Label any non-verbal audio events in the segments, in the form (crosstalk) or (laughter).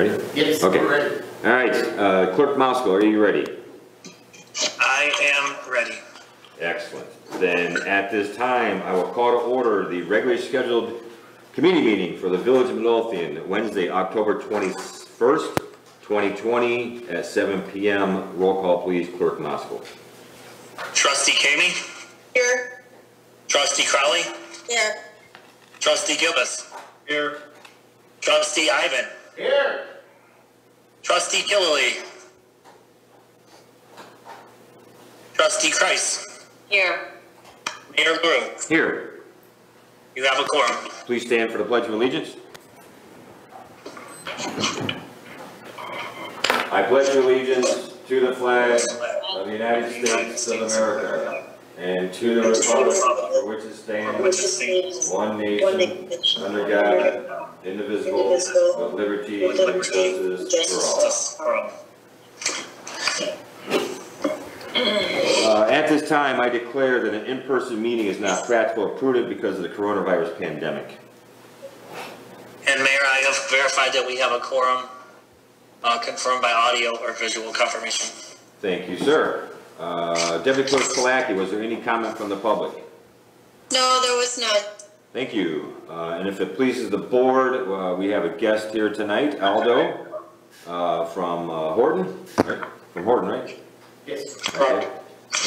Ready? Yes, Okay. we're ready. All right, uh, Clerk Moskowitz, are you ready? I am ready. Excellent. Then at this time, I will call to order the regularly scheduled committee meeting for the Village of Midlothian, Wednesday, October 21st, 2020, at 7 PM. Roll call, please, Clerk Moskowitz. Trustee Kami, Here. Trustee Crowley, Here. Trustee Gilbus. Here. Trustee Ivan, Here. Trustee Gillily. Trustee Kreis, Here. Mayor Brew. Here, You have a quorum. please stand for the Pledge of Allegiance. I pledge allegiance to the flag of the United States of America and to the republic for which it stands, one nation, under God, indivisible, with liberty and justice for all. Uh, At this time, I declare that an in-person meeting is not practical or prudent because of the coronavirus pandemic. And Mayor, I have verified that we have a quorum, uh, confirmed by audio or visual confirmation. Thank you, sir. Uh, Deputy Clerk Palacky, was there any comment from the public? No, there was none. Thank you. Uh, And if it pleases the board, uh, we have a guest here tonight, Aldo, uh, from uh, Horton, right? From Horton, right? Yes. Okay.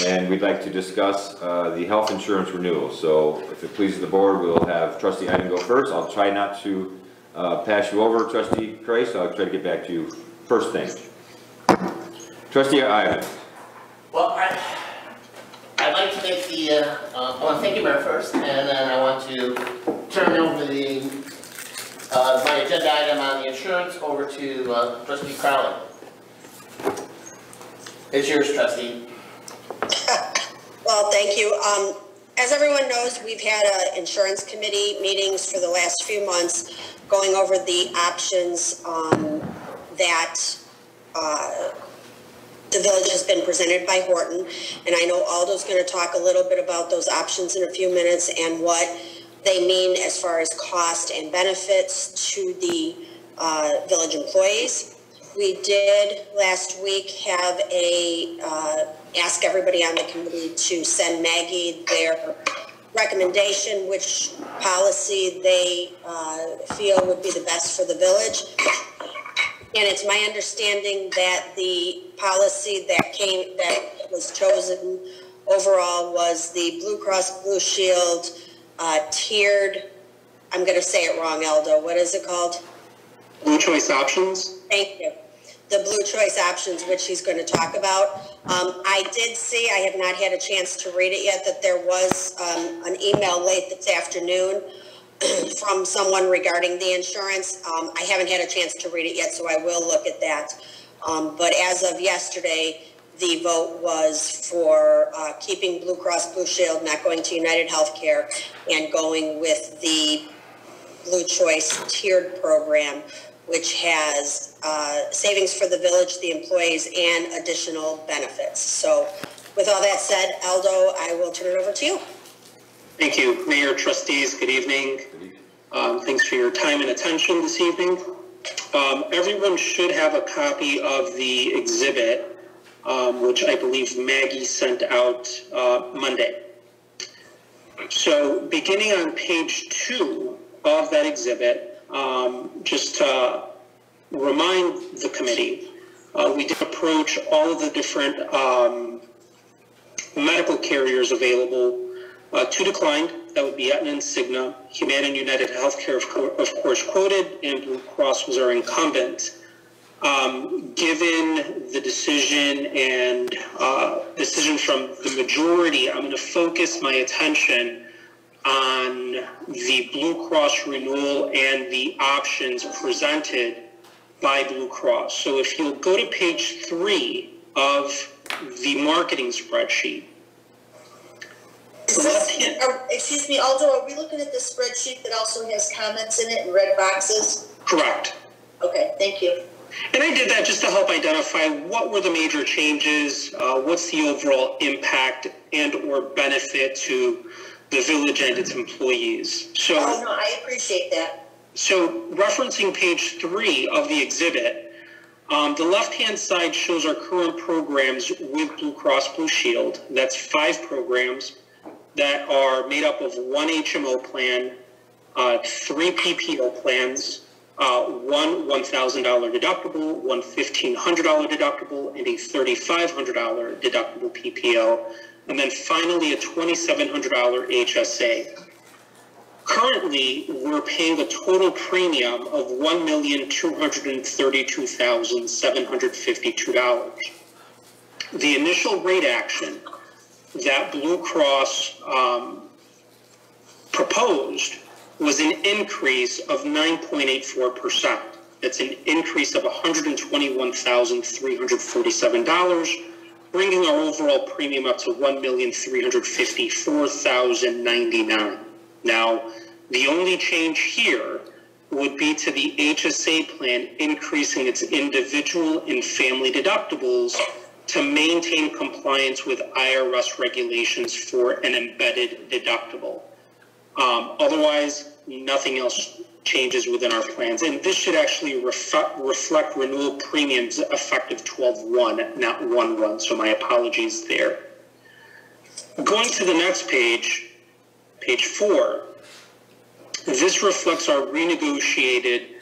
And we'd like to discuss uh, the health insurance renewal. So if it pleases the board, we'll have trustee Iden go first. I'll try not to uh, pass you over, trustee Kreis. I'll try to get back to you first thing. Trustee Iden, Well, I, I'd like to make the, uh, uh, I want to thank you, Mayor, first, and then I want to turn over the, uh, my agenda item on the insurance over to uh, trustee Crowley. It's yours, trustee. Well, thank you. Um, as everyone knows, we've had uh, insurance committee meetings for the last few months going over the options um, that uh, the village has been presented by Horton. And I know Aldo's going to talk a little bit about those options in a few minutes and what they mean as far as cost and benefits to the uh, village employees. We did last week have a, uh, ask everybody on the committee to send Maggie their recommendation, which policy they uh, feel would be the best for the village. And it's my understanding that the policy that came, that was chosen overall was the Blue Cross Blue Shield uh, tiered, I'm going to say it wrong, Aldo, what is it called? Blue choice options? Thank you. The blue choice options, which he's going to talk about. Um, I did see, I have not had a chance to read it yet, that there was, um, an email late this afternoon (clears throat) from someone regarding the insurance. Um, I haven't had a chance to read it yet, so I will look at that. Um, but as of yesterday, the vote was for, uh, keeping Blue Cross Blue Shield, not going to United Healthcare, and going with the Blue Choice tiered program, which has uh, savings for the village, the employees, and additional benefits. So with all that said, Aldo, I will turn it over to you. Thank you, Mayor, trustees, good evening. Um, Thanks for your time and attention this evening. Um, Everyone should have a copy of the exhibit, um, which I believe Maggie sent out uh, Monday. So beginning on page two of that exhibit, um, just to remind the committee, uh, we did approach all of the different um, medical carriers available. Uh, two declined, that would be Aetna and Cigna. Humana and United Healthcare, of, cour- of course, quoted, and Blue Cross was our incumbent. Um, given the decision and uh, decision from the majority, I'm going to focus my attention on the Blue Cross renewal and the options presented by Blue Cross. So if you'll go to page three of the marketing spreadsheet, this, are- excuse me, Aldo, are we looking at the spreadsheet that also has comments in it in red boxes? correct. Okay, thank you. And I did that just to help identify what were the major changes, uh, what's the overall impact and or benefit to the village and its employees. Oh, So no, I appreciate that. so referencing page three of the exhibit, um, the left-hand side shows our current programs with Blue Cross Blue Shield. That's five programs that are made up of one HMO plan, uh, three PPO plans, uh, one $1,000 deductible, one $1,500 deductible, and a $3,500 deductible PPO, and then finally a $2,700 HSA. Currently, we're paying a total premium of $1,232,752. The initial rate action that Blue Cross um, proposed was an increase of 9.84%. That's an increase of $121,347, bringing our overall premium up to 1,354,099. Now, the only change here would be to the HSA plan increasing its individual and family deductibles to maintain compliance with IRS regulations for an embedded deductible. Um, otherwise, nothing else changes within our plans. And this should actually reflect, reflect renewal premiums effective 12-1, not 1-1. So my apologies there. Going to the next page, page four, this reflects our renegotiated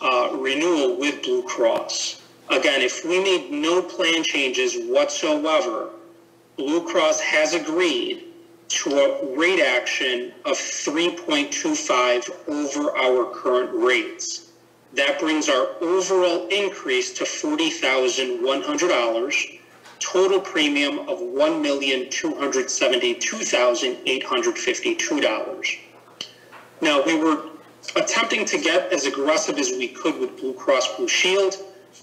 uh, renewal with Blue Cross. Again, if we made no plan changes whatsoever, Blue Cross has agreed to a rate action of 3.25 over our current rates. That brings our overall increase to $40,100, total premium of $1,272,852. Now, we were attempting to get as aggressive as we could with Blue Cross Blue Shield.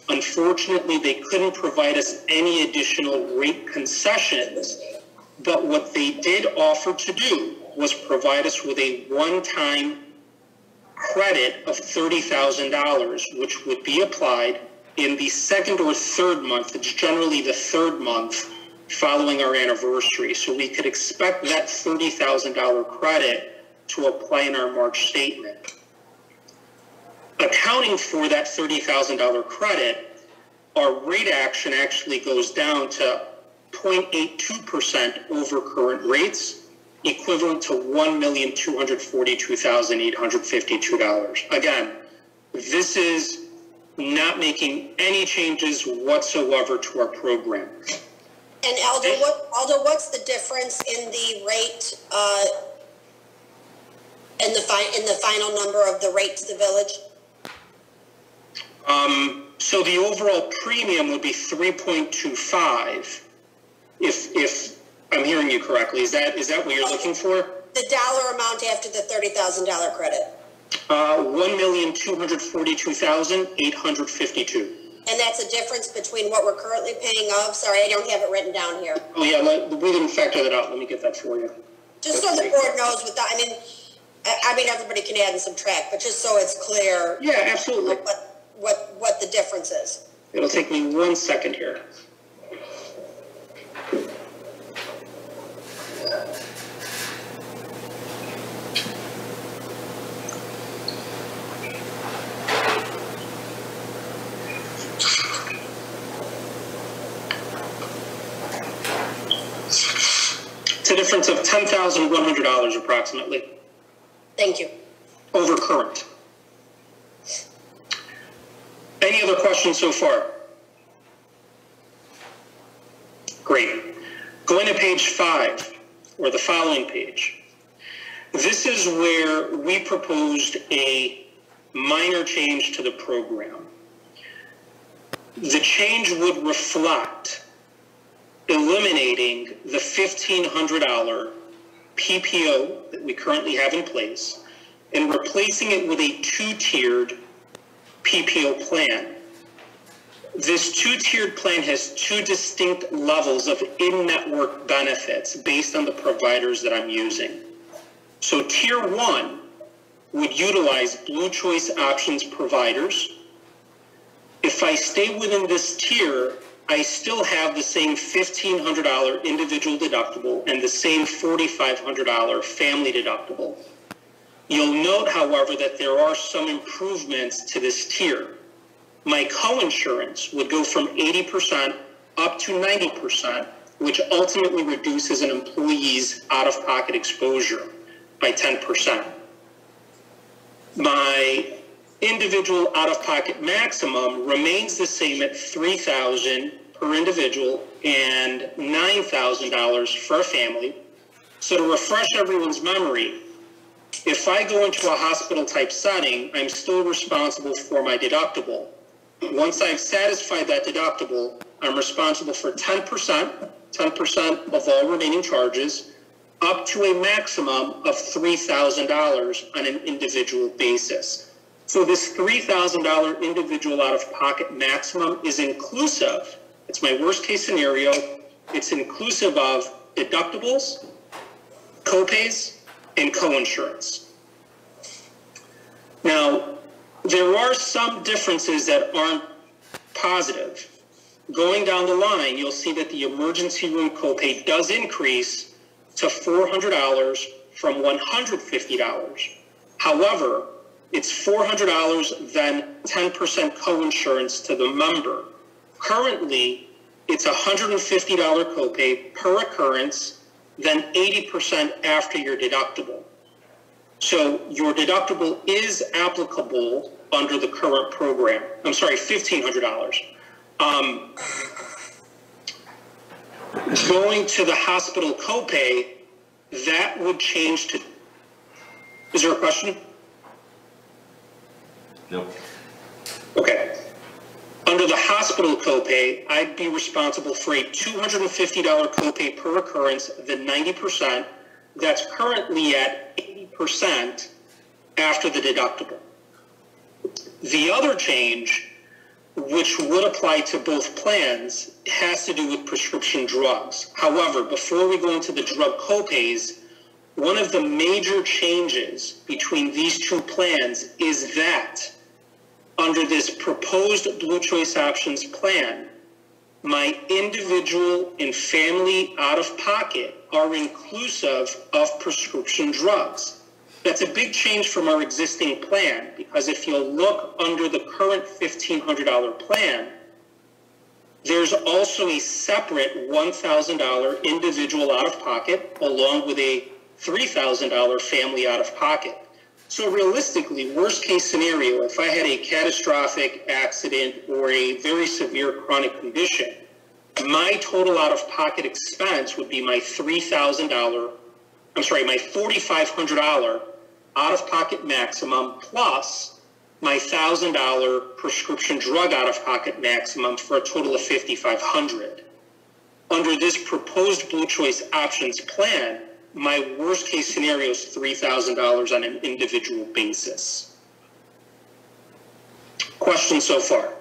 Unfortunately, they couldn't provide us any additional rate concessions. But what they did offer to do was provide us with a one-time credit of $30,000, which would be applied in the second or third month. It's generally the third month following our anniversary. So we could expect that $30,000 credit to apply in our March statement. Accounting for that $30,000 credit, our rate action actually goes down to 0.82% over current rates, equivalent to $1,242,852. Again, this is not making any changes whatsoever to our program. And Aldo, what, Aldo, what's the difference in the rate, uh, in the fi, in the final number of the rate to the village? Um, so the overall premium would be 3.25 if, if I'm hearing you correctly. Is that, is that what you're looking for? The dollar amount after the thirty thousand dollar credit? Uh, $1,242,852. And that's a difference between what we're currently paying of, sorry, I don't have it written down here. Oh, yeah, let, we didn't factor that out. Let me get that for you. Just so the board knows with that, I mean, I, I mean, everybody can add and subtract, but just so it's clear Yeah, absolutely. what, what, what the difference is. It'll take me one second here. It's a difference of $10,100 approximately Thank you. over current. Any other questions so far? Great. Going to page five, or the following page. This is where we proposed a minor change to the program. The change would reflect eliminating the $1,500 PPO that we currently have in place and replacing it with a two-tiered PPO plan. This two-tiered plan has two distinct levels of in-network benefits based on the providers that I'm using. So tier one would utilize Blue Choice Options providers. If I stay within this tier, I still have the same $1,500 individual deductible and the same $4,500 family deductible. You'll note, however, that there are some improvements to this tier. My coinsurance would go from 80% up to 90%, which ultimately reduces an employee's out-of-pocket exposure by 10%. My individual out-of-pocket maximum remains the same at 3000 per individual and $9,000 for a family. So to refresh everyone's memory, if I go into a hospital type setting, I'm still responsible for my deductible. Once I've satisfied that deductible, I'm responsible for 10%, 10% of all remaining charges, up to a maximum of $3,000 on an individual basis. So this $3,000 individual out-of-pocket maximum is inclusive, it's my worst case scenario, it's inclusive of deductibles, copays, and coinsurance. Now, there are some differences that aren't positive. Going down the line, you'll see that the emergency room copay does increase to $400 from $150. However, it's $400 then 10% coinsurance to the member. Currently, it's $150 copay per occurrence, then 80% after your deductible. So your deductible is applicable under the current program. I'm sorry, $1,500. Um, going to the hospital copay, that would change to, is there a question? Nope. Okay. Under the hospital copay, I'd be responsible for a $250 copay per occurrence, the 90%. That's currently at 80% after the deductible. The other change, which would apply to both plans, has to do with prescription drugs. However, before we go into the drug copays, one of the major changes between these two plans is that under this proposed Blue Choice Options plan, my individual and family out of pocket are inclusive of prescription drugs. That's a big change from our existing plan because if you look under the current $1,500 plan, there's also a separate $1,000 individual out of pocket along with a $3,000 family out of pocket. So realistically, worst case scenario, if I had a catastrophic accident or a very severe chronic condition, my total out of pocket expense would be my $3,000, I'm sorry, my $4,500 out of pocket maximum plus my $1,000 prescription drug out of pocket maximum for a total of 5500 Under this proposed Blue Choice Options plan, my worst case scenario is $3,000 on an individual basis. Questions so far?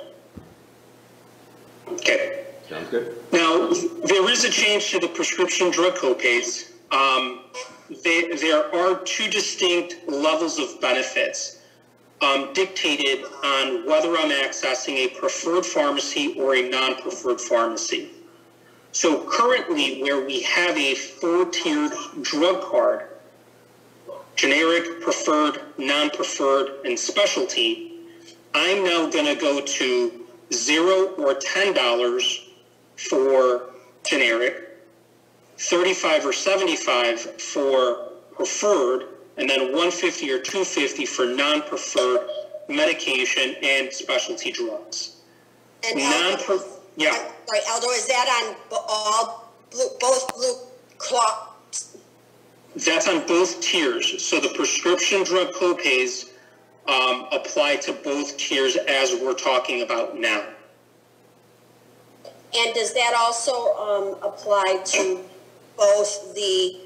Okay. Sounds good. Now, there is a change to the prescription drug copays. Um, they, there are two distinct levels of benefits um, dictated on whether I'm accessing a preferred pharmacy or a non-preferred pharmacy. So currently, where we have a four-tiered drug card, generic, preferred, non-preferred, and specialty, I'm now going to go to zero or ten dollars for generic, 35 or 75 for preferred, and then 150 or 250 for non-preferred medication and specialty drugs. And Non, Yeah. sorry, Aldo, is that on all, blue, both blue cross? That's on both tiers. So the prescription drug copays um, apply to both tiers as we're talking about now. And does that also, um, apply to both the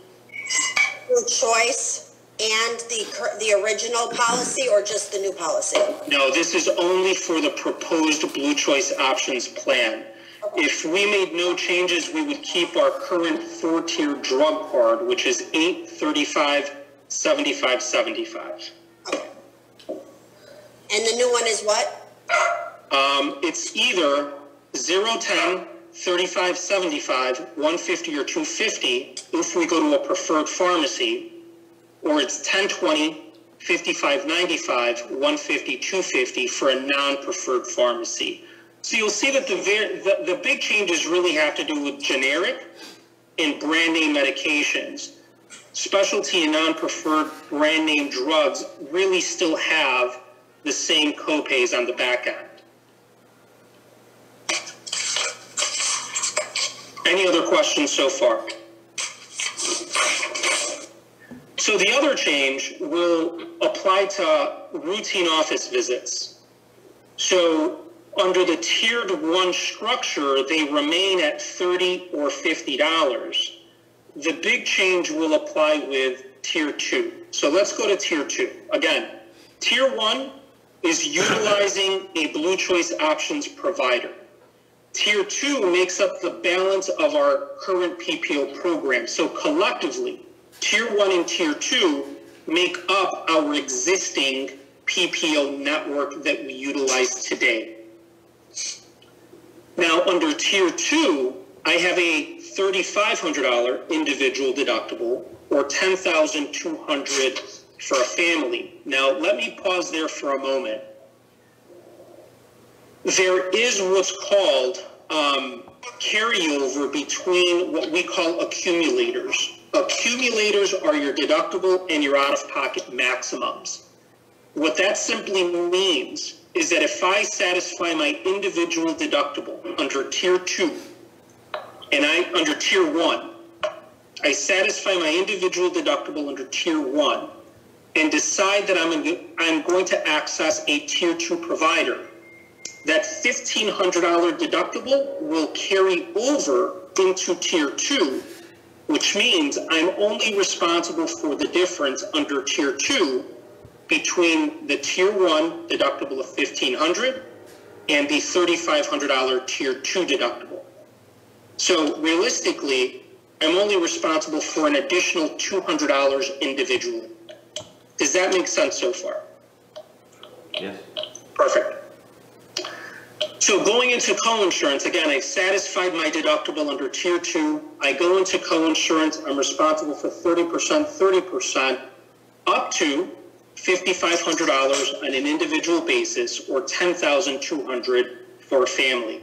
blue choice and the, the original policy or just the new policy? No, this is only for the proposed Blue Choice Options plan. If we made no changes, we would keep our current four-tier drug card, which is 8, 35, 75, 75. Okay. And the new one is what? Um, it's either 0, 10, 35, 75, 150, or 250 if we go to a preferred pharmacy, or it's 10, 20, 5595, 150, 250 for a non-preferred pharmacy. So you'll see that the, the, the big changes really have to do with generic and brand name medications. Specialty and non-preferred brand name drugs really still have the same copays on the back end. Any other questions so far? So the other change will apply to routine office visits. So under the tiered one structure, they remain at 30 or $50. The big change will apply with tier two. So let's go to tier two. Again, tier one is utilizing a Blue Choice Options provider. Tier two makes up the balance of our current PPO program. So collectively, tier one and tier two make up our existing PPO network that we utilize today. Now, under tier two, I have a $3,500 individual deductible or 10,200 for a family. Now, let me pause there for a moment. There is what's called um, carryover between what we call accumulators. Accumulators are your deductible and your out-of-pocket maximums. What that simply means is that if I satisfy my individual deductible under tier two, and I, under tier one, I satisfy my individual deductible under tier one, and decide that I'm, I'm going to access a tier two provider, that $1,500 deductible will carry over into tier two, which means I'm only responsible for the difference under tier two between the tier one deductible of 1,500 and the $3,500 tier two deductible. So realistically, I'm only responsible for an additional $200 individually. Does that make sense so far? Yes. Perfect. So going into co-insurance, again, I satisfied my deductible under tier two. I go into co-insurance, I'm responsible for 30%, 30%, up to $5,500 on an individual basis or $10,200 for a family.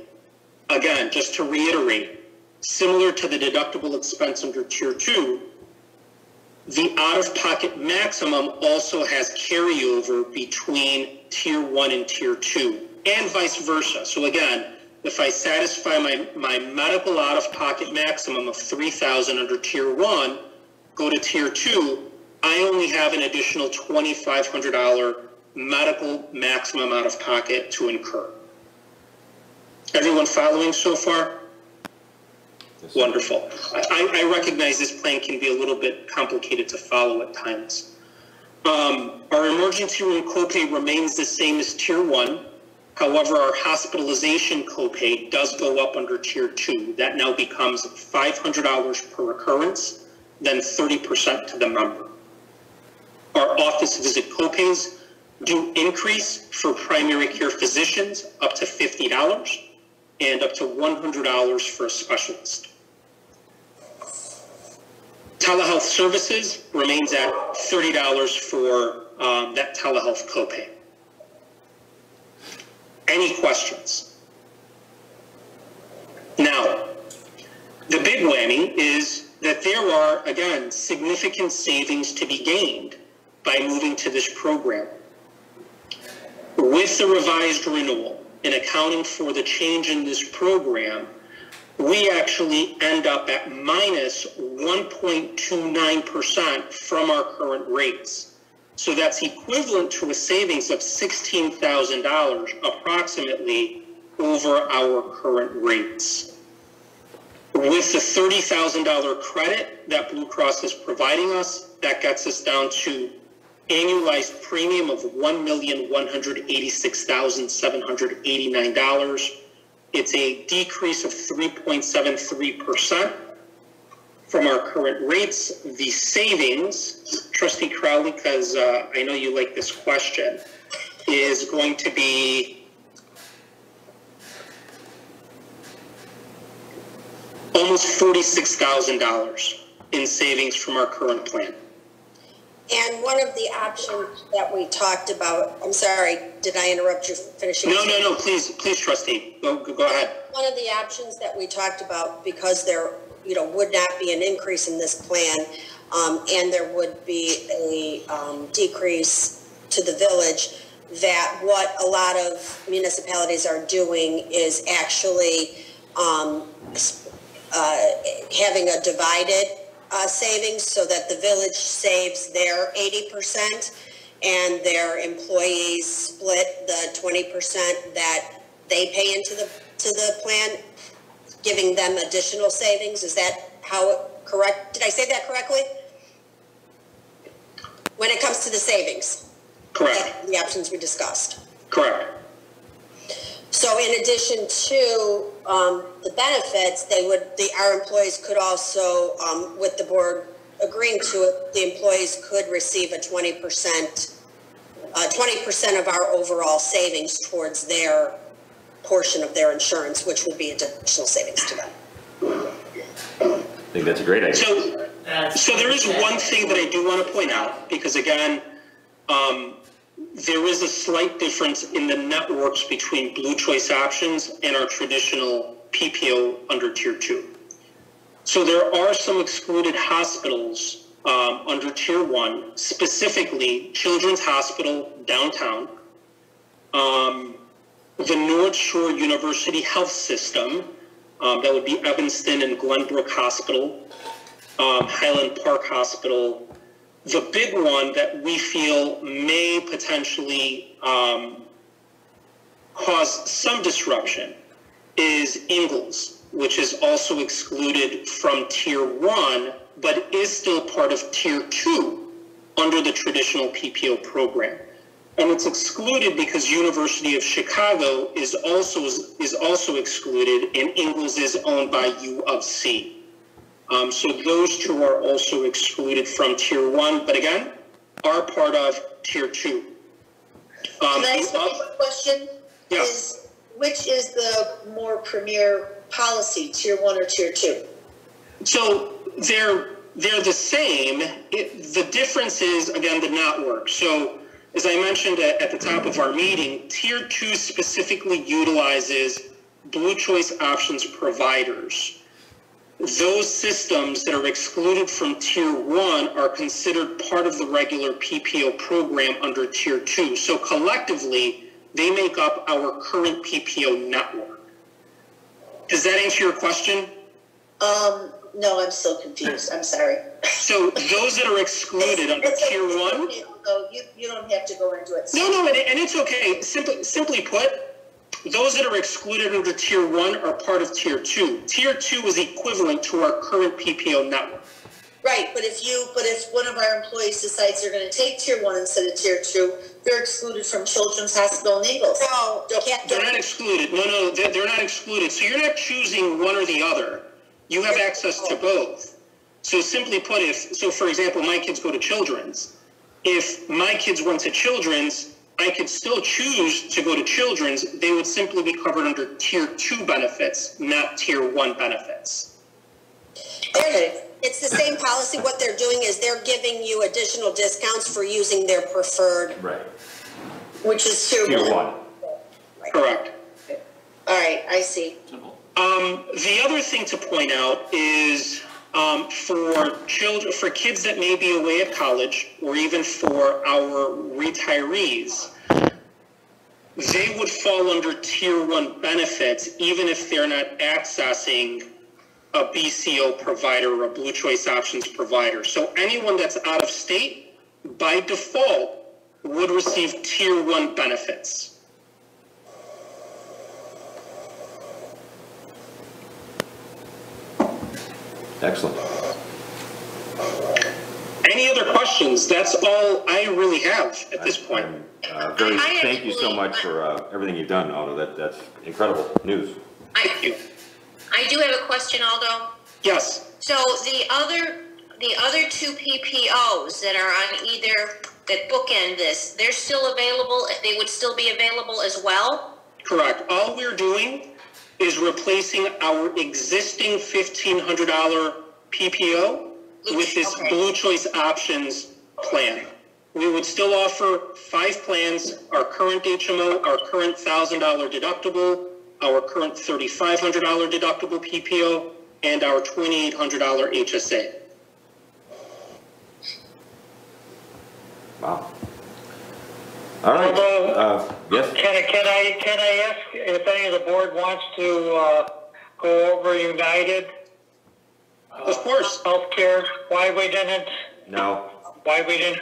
Again, just to reiterate, similar to the deductible expense under tier two, the out-of-pocket maximum also has carryover between tier one and tier two, and vice versa. So again, if I satisfy my, my medical out-of-pocket maximum of 3000 under tier one, go to tier two, I only have an additional $2,500 medical maximum out-of-pocket to incur. Everyone following so far? Yes. Wonderful. I, I recognize this plan can be a little bit complicated to follow at times. Um, our emergency room copay remains the same as tier one. However, our hospitalization copay does go up under tier two. That now becomes $500 per occurrence, then 30% to the member. Our office visit copays do increase for primary care physicians up to $50 and up to $100 for a specialist. Telehealth services remains at $30 for um, that telehealth copay. Any questions? Now, the big whammy is that there are, again, significant savings to be gained by moving to this program. With the revised renewal and accounting for the change in this program, we actually end up at minus 1.29% from our current rates. So that's equivalent to a savings of $16,000 approximately over our current rates. With the $30,000 credit that Blue Cross is providing us, that gets us down to annualized premium of $1,186,789. It's a decrease of 3.73% from our current rates. The savings, Trustee Crowley, because uh, I know you like this question, is going to be almost $46,000 in savings from our current plan. And one of the options that we talked about, I'm sorry, did I interrupt you finishing? No, no, no, please, please trustee, go, go go ahead. One of the options that we talked about, because there, you know, would not be an increase in this plan, um, and there would be a, um, decrease to the village, that what a lot of municipalities are doing is actually, um, uh, having a divided, uh, savings so that the village saves their eighty percent and their employees split the twenty percent that they pay into the, to the plan, giving them additional savings. Is that how, correct, did I say that correctly? When it comes to the savings, Correct, the options we discussed. correct. So in addition to um, the benefits, they would, the, our employees could also, um, with the board agreeing to it, the employees could receive a twenty percent, uh, twenty percent of our overall savings towards their portion of their insurance, which would be additional savings to them. I think that's a great idea. So, so there is one thing that I do want to point out, because again, um, there is a slight difference in the networks between Blue Choice Options and our traditional PPO under Tier 2. So there are some excluded hospitals um, under Tier 1, specifically Children's Hospital downtown, um, the North Shore University Health System, um, that would be Evanston and Glenbrook Hospital, um, Highland Park Hospital. The big one that we feel may potentially um, cause some disruption is Ingalls, which is also excluded from Tier 1, but is still part of Tier 2 under the traditional PPO program. And it's excluded because University of Chicago is also is also excluded, and Ingalls is owned by U of C. Um, so those two are also excluded from tier one, but again, are part of tier two. Um, Can I ask uh, a question? Yeah. Is, which is the more premier policy, tier one or tier two? So they're they're the same. It, the difference is again the network. So as I mentioned at, at the top of our meeting, Tier 2 specifically utilizes Blue Choice Options providers. Those systems that are excluded from Tier 1 are considered part of the regular PPO program under Tier 2. So collectively, they make up our current PPO network. Does that answer your question? Um, no, I'm so confused. I'm sorry. So those that are excluded under Tier 1 so you, you don't have to go into it. No, no, and, and it's okay. Simply, simply put, those that are excluded under Tier 1 are part of Tier 2. Tier 2 is equivalent to our current PPO network. Right, but if you, but if one of our employees decides they're going to take Tier 1 instead of Tier 2, they're excluded from Children's Hospital and Ingalls. No, they can't they're not excluded. No, no, they're, they're not excluded. So you're not choosing one or the other. You have access to both. So simply put, if, so for example, my kids go to Children's, if my kids went to Children's, I could still choose to go to Children's. They would simply be covered under tier two benefits, not tier one benefits. They're- It's the same policy. What they're doing is they're giving you additional discounts for using their preferred. Right. Which is tier Tier one. one. Correct. All right, I see. Um, the other thing to point out is um, for children, for kids that may be away at college, or even for our retirees, they would fall under tier one benefits even if they're not accessing a BCO provider or a Blue Choice Options provider. So anyone that's out of state, by default, would receive tier one benefits. Excellent. Any other questions? That's all I really have at this point. Uh, very, I- I thank you so much for, uh, everything you've done, Aldo. That, that's incredible news. Thank I, you. I do have a question, Aldo. Yes, So the other, the other two PPOs that are on either, that bookend this, they're still available, they would still be available as well? correct. All we're doing is replacing our existing fifteen hundred dollar PPO with this Okay. Blue Choice Options plan. we would still offer five plans, our current HMO, our current $1,000 deductible, our current $3,500 deductible PPO, and our $2,800 HSA. Wow. All right, uh, yes, Can I, can I, can I ask if any of the board wants to, uh, go over United? Of course. Healthcare, why we didn't, no, why we didn't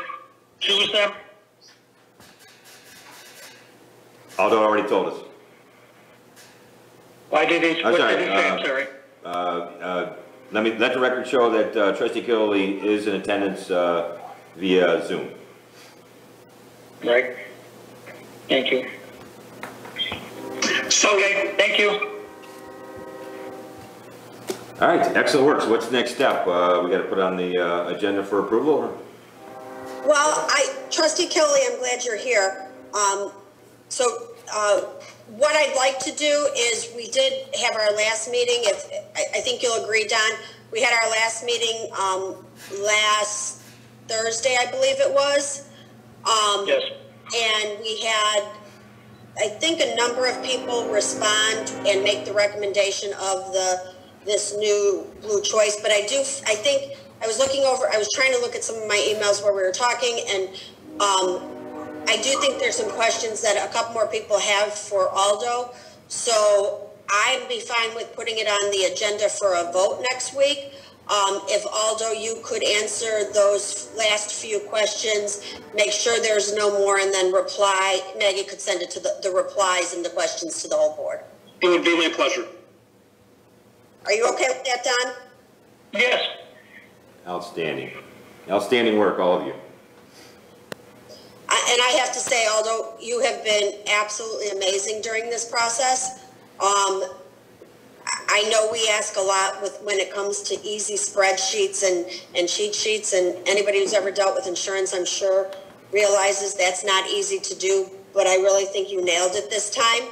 choose them? Aldo already told us. Why did he, I'm what sorry, did he say, I'm uh, sorry? Uh, uh, let me, let the record show that uh, trustee Killy is in attendance, uh, via Zoom. Right. Thank you. So, Okay, thank you. All right, excellent work. So what's the next step? Uh, we gotta put on the, uh, agenda for approval? Well, I, trustee Kelly, I'm glad you're here. Um, so, uh, what I'd like to do is, we did have our last meeting, if, I, I think you'll agree, Don, we had our last meeting, um, last Thursday, I believe it was. Um, Yes. And we had, I think, a number of people respond and make the recommendation of the, this new blue choice, but I do, I think, I was looking over, I was trying to look at some of my emails where we were talking, and, um, I do think there's some questions that a couple more people have for Aldo, so I'd be fine with putting it on the agenda for a vote next week. Um, if Aldo, you could answer those last few questions, make sure there's no more, and then reply, Maggie could send it to the, the replies and the questions to the whole board. it would be my pleasure. Are you okay with that, Don? Yes, Outstanding. Outstanding work, all of you. I- And I have to say, Aldo, you have been absolutely amazing during this process. Um, I- know we ask a lot with, when it comes to easy spreadsheets and, and cheat sheets, and anybody who's ever dealt with insurance, I'm sure, realizes that's not easy to do, but I really think you nailed it this time.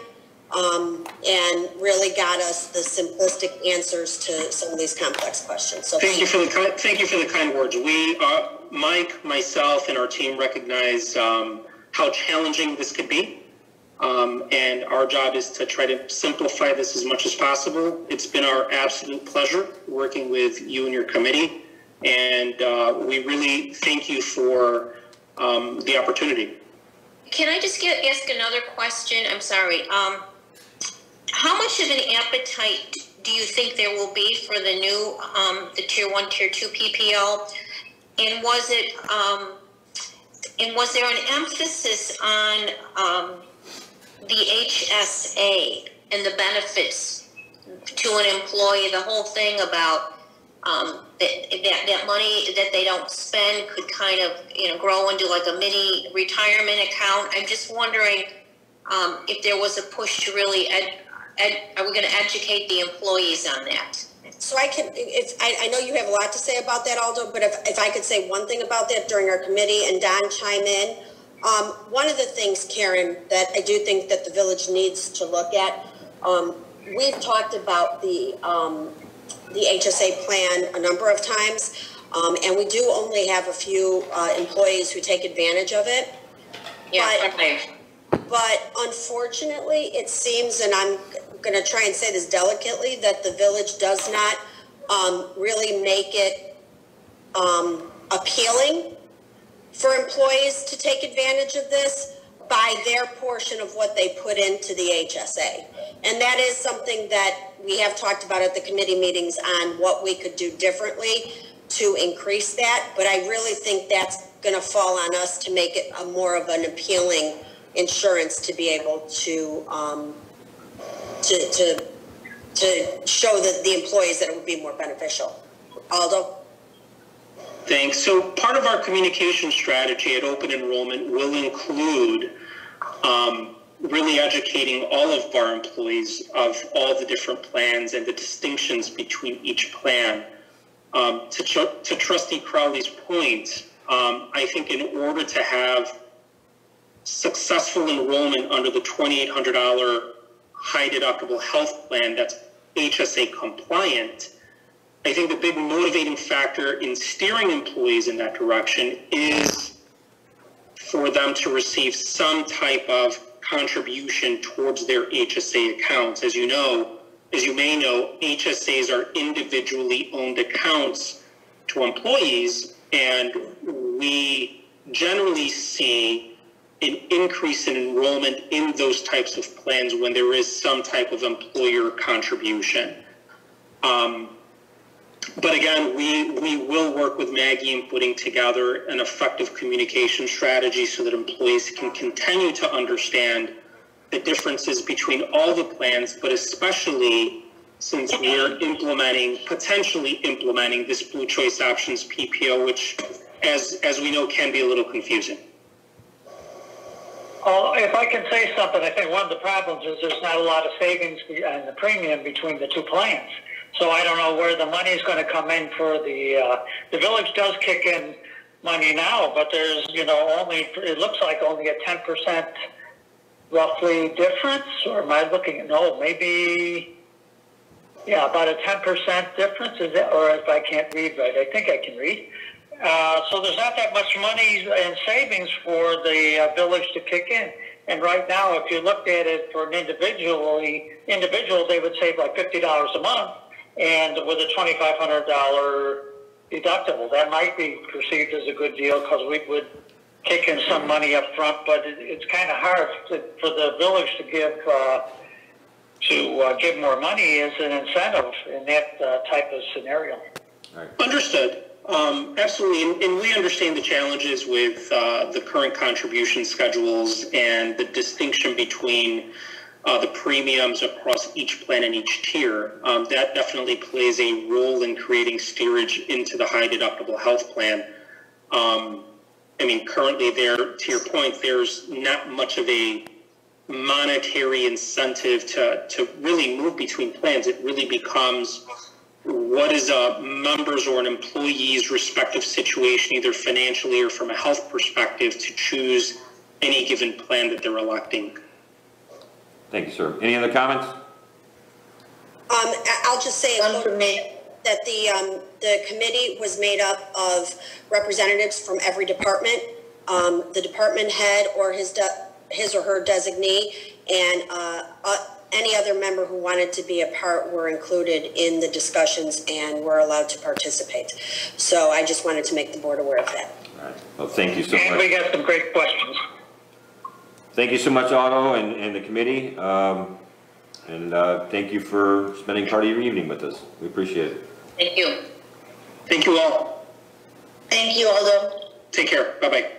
Um, and really got us the simplistic answers to some of these complex questions, so Thank you for the kind, thank you for the kind words. We, uh, Mike, myself, and our team recognize um, how challenging this could be. Um, and our job is to try to simplify this as much as possible. It's been our absolute pleasure working with you and your committee. And uh, we really thank you for um, the opportunity. Can I just get, ask another question? I'm sorry. Um, how much of an appetite do you think there will be for the new, um, the tier one, tier two PPO? And was it, um, and was there an emphasis on, um, the HSA and the benefits to an employee, the whole thing about, um, that, that, that money that they don't spend could kind of, you know, grow into like a mini retirement account. I'm just wondering, um, if there was a push to really ed, ed, are we gonna educate the employees on that? So I can, if, I, I know you have a lot to say about that, Aldo, but if, if I could say one thing about that during our committee and Don chime in. Um, one of the things, Karen, that I do think that the village needs to look at, um, we've talked about the, um, the HSA plan a number of times. Um, and we do only have a few, uh, employees who take advantage of it. Yeah, But-. But unfortunately, it seems, and I'm going to try and say this delicately, that the village does not um, really make it um, appealing for employees to take advantage of this by their portion of what they put into the HSA. And that is something that we have talked about at the committee meetings on what we could do differently to increase that. But I really think that's going to fall on us to make it a more of an appealing insurance to be able to, um, to, to, to show that the employees that it would be more beneficial. Aldo? Thanks. So part of our communication strategy at open enrollment will include um, really educating all of our employees of all the different plans and the distinctions between each plan. Um, to, to Trustee Crowley's point, um, I think in order to have successful enrollment under the $2,800 high deductible health plan that's HSA compliant, I think the big motivating factor in steering employees in that direction is for them to receive some type of contribution towards their HSA accounts. As you know, as you may know, HSAs are individually owned accounts to employees, and we generally see an increase in enrollment in those types of plans when there is some type of employer contribution. Um, but again, we, we will work with Maggie in putting together an effective communication strategy so that employees can continue to understand the differences between all the plans, but especially since we're implementing, potentially implementing this Blue Choice Options PPO, which, as, as we know, can be a little confusing. Oh, if I can say something, I think one of the problems is there's not a lot of savings and the premium between the two plans. So I don't know where the money is going to come in for the, uh, the village does kick in money now, but there's, you know, only, it looks like only a 10% roughly difference, or am I looking at, no, maybe, yeah, about a 10% difference, is it, or if I can't read right, I think I can read. Uh, so there's not that much money in savings for the uh, village to kick in. And right now, if you looked at it for an individually, individual, they would save like $50 a month and with a $2,500 deductible. That might be perceived as a good deal because we would kick in some money up front, but it, it's kind of hard to, for the village to give uh, to uh, give more money as an incentive in that uh, type of scenario. Understood. Um, absolutely, and, and we understand the challenges with uh, the current contribution schedules and the distinction between uh, the premiums across each plan and each tier. Um, that definitely plays a role in creating steerage into the high deductible health plan. Um, I mean, currently there, to your point, there's not much of a monetary incentive to, to really move between plans. It really becomes what is a member's or an employee's respective situation, either financially or from a health perspective, to choose any given plan that they're electing. Thank you, sir. Any other comments? Um, I- I'll just say One for me. that the, um, the committee was made up of representatives from every department, um, the department head or his, de- his or her designee, and, uh, uh, any other member who wanted to be a part were included in the discussions and were allowed to participate. So I just wanted to make the board aware of that. All right. Well, thank you so much. And we got some great questions. Thank you so much, Aldo, and, and the committee. Um, and, uh, thank you for spending part of your evening with us. We appreciate it. Thank you. Thank you all. Thank you, Aldo. Take care. Bye-bye.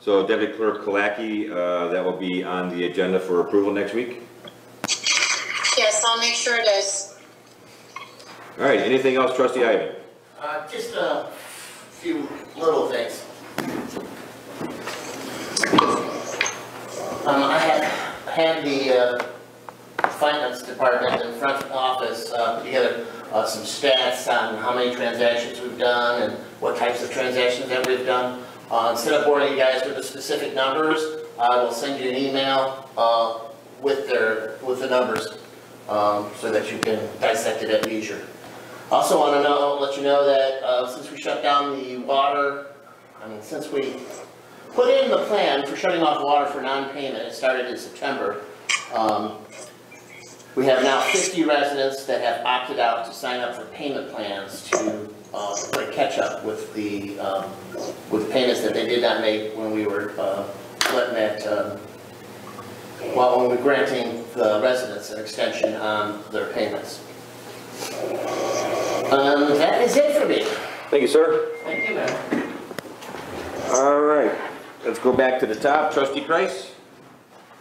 So Deputy Clerk Kalaki, uh, that will be on the agenda for approval next week. Yes, I'll make sure it is. All right, anything else, trustee Ivan? Uh, just a few little things. Um, I had, had the, uh, finance department and front office, uh, put together, uh, some stats on how many transactions we've done and what types of transactions that we've done. Uh, instead of boring you guys with the specific numbers, I will send you an email, uh, with their, with the numbers, um, so that you can dissect it at leisure. Also want to know, let you know that uh, since we shut down the water, I mean, since we put in the plan for shutting off water for non-payment, it started in September. um, We have now 50 residents that have opted out to sign up for payment plans to uh, play catch-up with the, um, with payments that they did not make when we were uh, letting that, um, well, when we were granting the residents an extension on their payments. Um, that is it for me. Thank you, sir. Thank you, Mayor. All right, let's go back to the top. Trustee Kreis?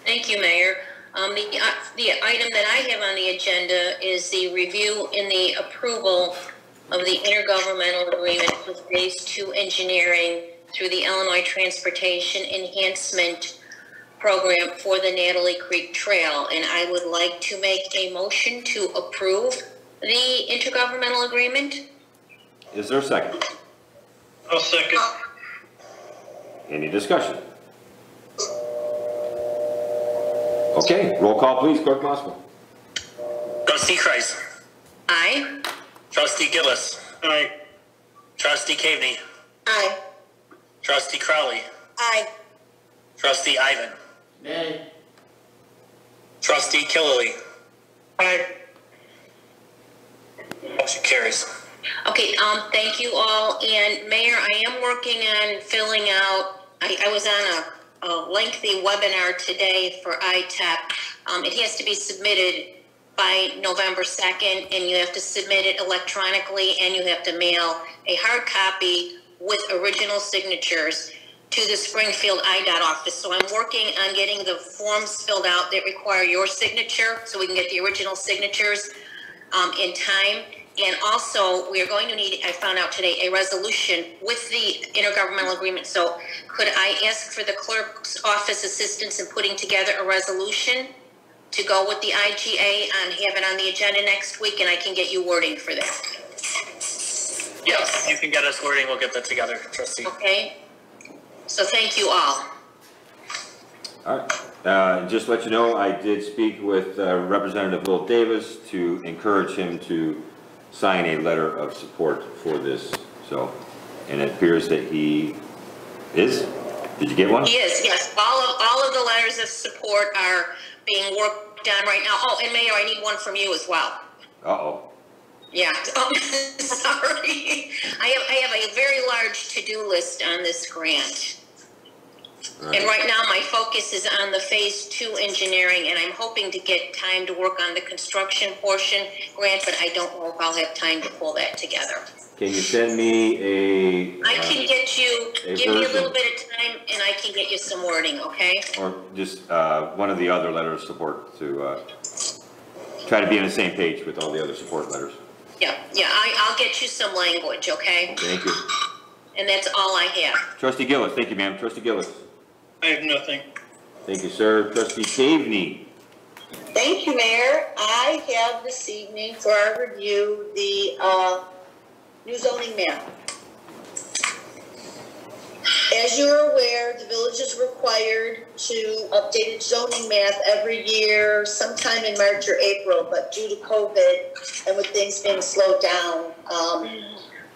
Thank you, Mayor. Um, the, uh, the item that I have on the agenda is the review in the approval of the intergovernmental agreement with Phase Two Engineering through the Illinois Transportation Enhancement Program for the Natalie Creek Trail. And I would like to make a motion to approve the intergovernmental agreement. Is there a second? I'll second. Any discussion? Okay, roll call, please, Clerk Moskowitz. Trustee Kreis. Aye. Trustee Gillis. Aye. Trustee Caveney. Aye. Trustee Crowley. Aye. Trustee Ivan. Nay. Trustee Killily. Aye. Motion carries. Okay, um, thank you all, and Mayor, I am working on filling out, I, I was on a, a lengthy webinar today for ITEP. Um, it has to be submitted by November second, and you have to submit it electronically, and you have to mail a hard copy with original signatures to the Springfield IDOT office. So I'm working on getting the forms filled out that require your signature, so we can get the original signatures um, in time. And also, we are going to need, I found out today, a resolution with the intergovernmental agreement. So could I ask for the clerk's office assistance in putting together a resolution to go with the IGA and have it on the agenda next week, and I can get you wording for that, Yes, if you can get us wording, we'll get that together, trustee. okay? So thank you all. All right, uh, just to let you know, I did speak with uh, Representative Will Davis to encourage him to sign a letter of support for this, so, and it appears that he is. Did you get one? He is, yes, all of, all of the letters of support are being worked on right now. Oh, and Mayor, I need one from you as well. Uh-oh. Yeah, (laughs) oh, sorry. I have, I have a very large to-do list on this grant. All And right. right now, my focus is on the phase two engineering, and I'm hoping to get time to work on the construction portion grant, but I don't know if I'll have time to pull that together. Can you send me a? I uh, can get you, a give me a little bit of time, and I can get you some wording, okay? Or just, uh, one of the other letters of support to, uh, try to be on the same page with all the other support letters. Yeah, yeah, I, I'll get you some language, okay? Thank you. And that's all I have. Trustee Gillis, thank you, ma'am. Trustee Gillis. I have nothing. Thank you, sir. Trustee Caveney. Thank you, Mayor. I have this evening for our review, the, uh, new zoning map. As you're aware, the village is required to update its zoning map every year, sometime in March or April, but due to COVID and with things being slowed down, um,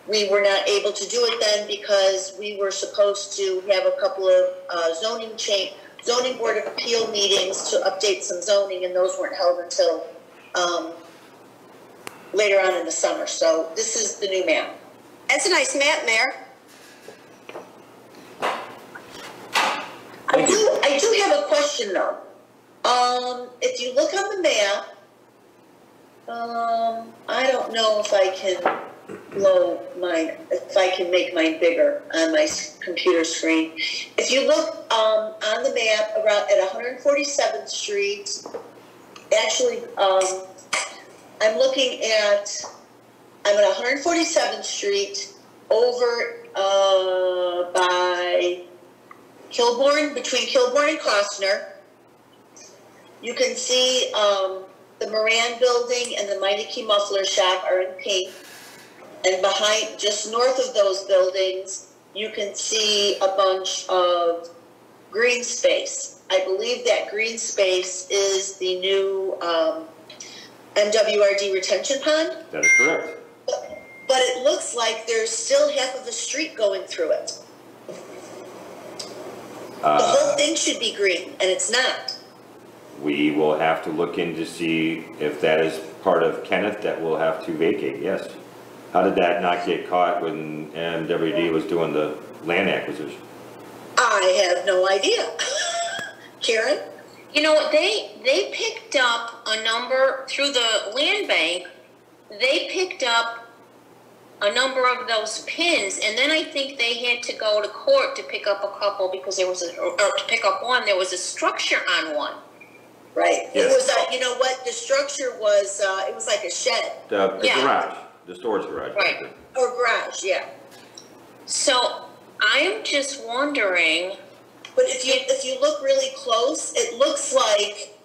we were not able to do it then because we were supposed to have a couple of, uh, zoning change, zoning board of appeal meetings to update some zoning, and those weren't held until, um, later on in the summer, so this is the new map. That's a nice map, Mayor. I do, I do have a question though. Um, if you look on the map, um, I don't know if I can blow mine, if I can make mine bigger on my computer screen. If you look, um, on the map around at 147th Street, actually, um, I'm looking at, I'm at 147th Street over, uh, by Kilbourn, between Kilbourn and Kostner. You can see, um, the Moran Building and the Meineke Muffler Shop are in pink. And behind, just north of those buildings, you can see a bunch of green space. I believe that green space is the new, um, MWRD retention pond. That is correct. But it looks like there's still half of a street going through it. The whole Uh, thing should be green, and it's not. we will have to look in to see if that is part of Kenneth that we'll have to vacate, yes. How did that not get caught when MWD was doing the land acquisition? I have no idea. (laughs) Karen? You know, they, they picked up a number through the land bank, they picked up a number of those pins, and then I think they had to go to court to pick up a couple because there was a, or to pick up one, there was a structure on one. Right. Yes. It was, uh, you know what, the structure was, uh, it was like a shed The the Yeah. garage, the storage garage. Right. or garage, yeah. So I'm just wondering, But if you, if you look really close, it looks like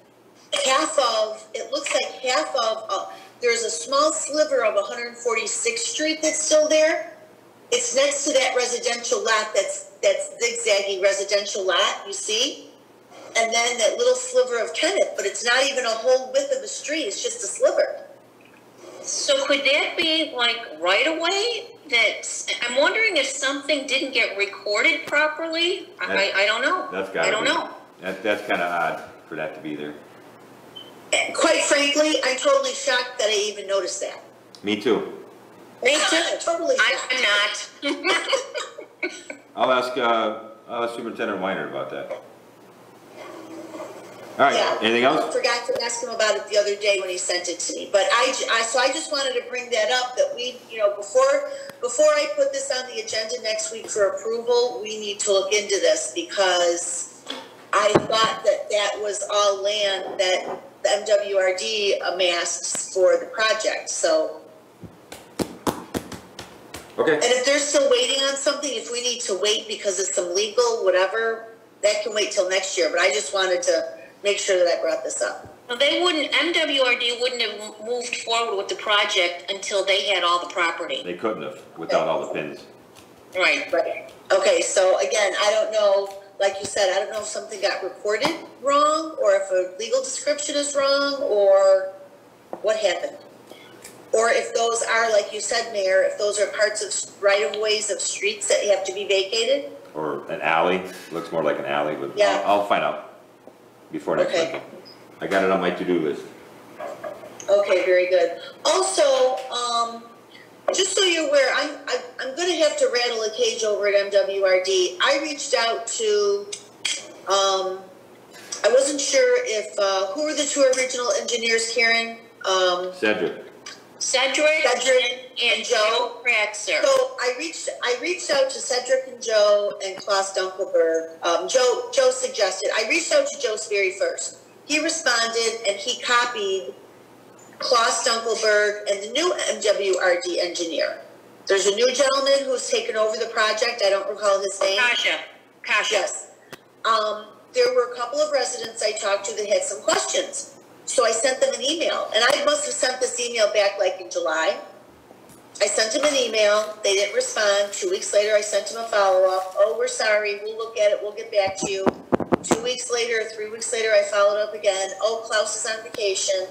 half of, it looks like half of, uh, there's a small sliver of 146th Street that's still there. It's next to that residential lot that's, that's zigzaggy residential lot, you see? And then that little sliver of Kenneth, but it's not even a whole width of the street, it's just a sliver. So could that be like right away? That, I'm wondering if something didn't get recorded properly? I, I, I don't know. That's gotta I don't be. know. That, that's kinda odd for that to be there. Quite frankly, I'm totally shocked that I even noticed that. Me too. Me too. Totally shocked. I'm not. (laughs) I'll ask, uh, I'll ask Superintendent Weiner about that. All right, Yeah. anything I else? forgot to ask him about it the other day when he sent it to me, but I, I- so I just wanted to bring that up, that we, you know, before, before I put this on the agenda next week for approval, we need to look into this, because I thought that that was all land that the MWRD amassed for the project, so. Okay, And if they're still waiting on something, if we need to wait because of some legal, whatever, that can wait till next year, but I just wanted to make sure that I brought this up. Well, they wouldn't, MWRD wouldn't have moved forward with the project until they had all the property. they couldn't have without all the pins. Right. Right. Okay, so again, I don't know, like you said, I don't know if something got recorded wrong, or if a legal description is wrong, or what happened. Or if those are, like you said, Mayor, if those are parts of right-of-ways of streets that have to be vacated? Or an alley, looks more like an alley, but Yeah. I'll, I'll find out before next Okay. week. I got it on my to-do list. Okay, very good. Also, um, just so you're aware, I'm, I- I'm gonna have to rattle a cage over at MWRD. I reached out to, um, I wasn't sure if, uh, who were the two original engineers, Karen? Um, Cedric, Cedric Cedric and, Joe Praxer. so I reached, I reached out to Cedric and Joe and Klaus Dunkelberg. Um, Joe, Joe suggested, I reached out to Joe Sperry first. He responded and he copied Klaus Dunkelberg and the new MWRD engineer. There's a new gentleman who's taken over the project. I don't recall his name. Kasha, Kasha. Yes. Um, there were a couple of residents I talked to that had some questions. So I sent them an email, and I must have sent this email back like in July. I sent them an email, they didn't respond. Two weeks later, I sent them a follow-up. Oh, we're sorry, we'll look at it, we'll get back to you. Two weeks later, three weeks later, I followed up again. Oh, Klaus is on vacation.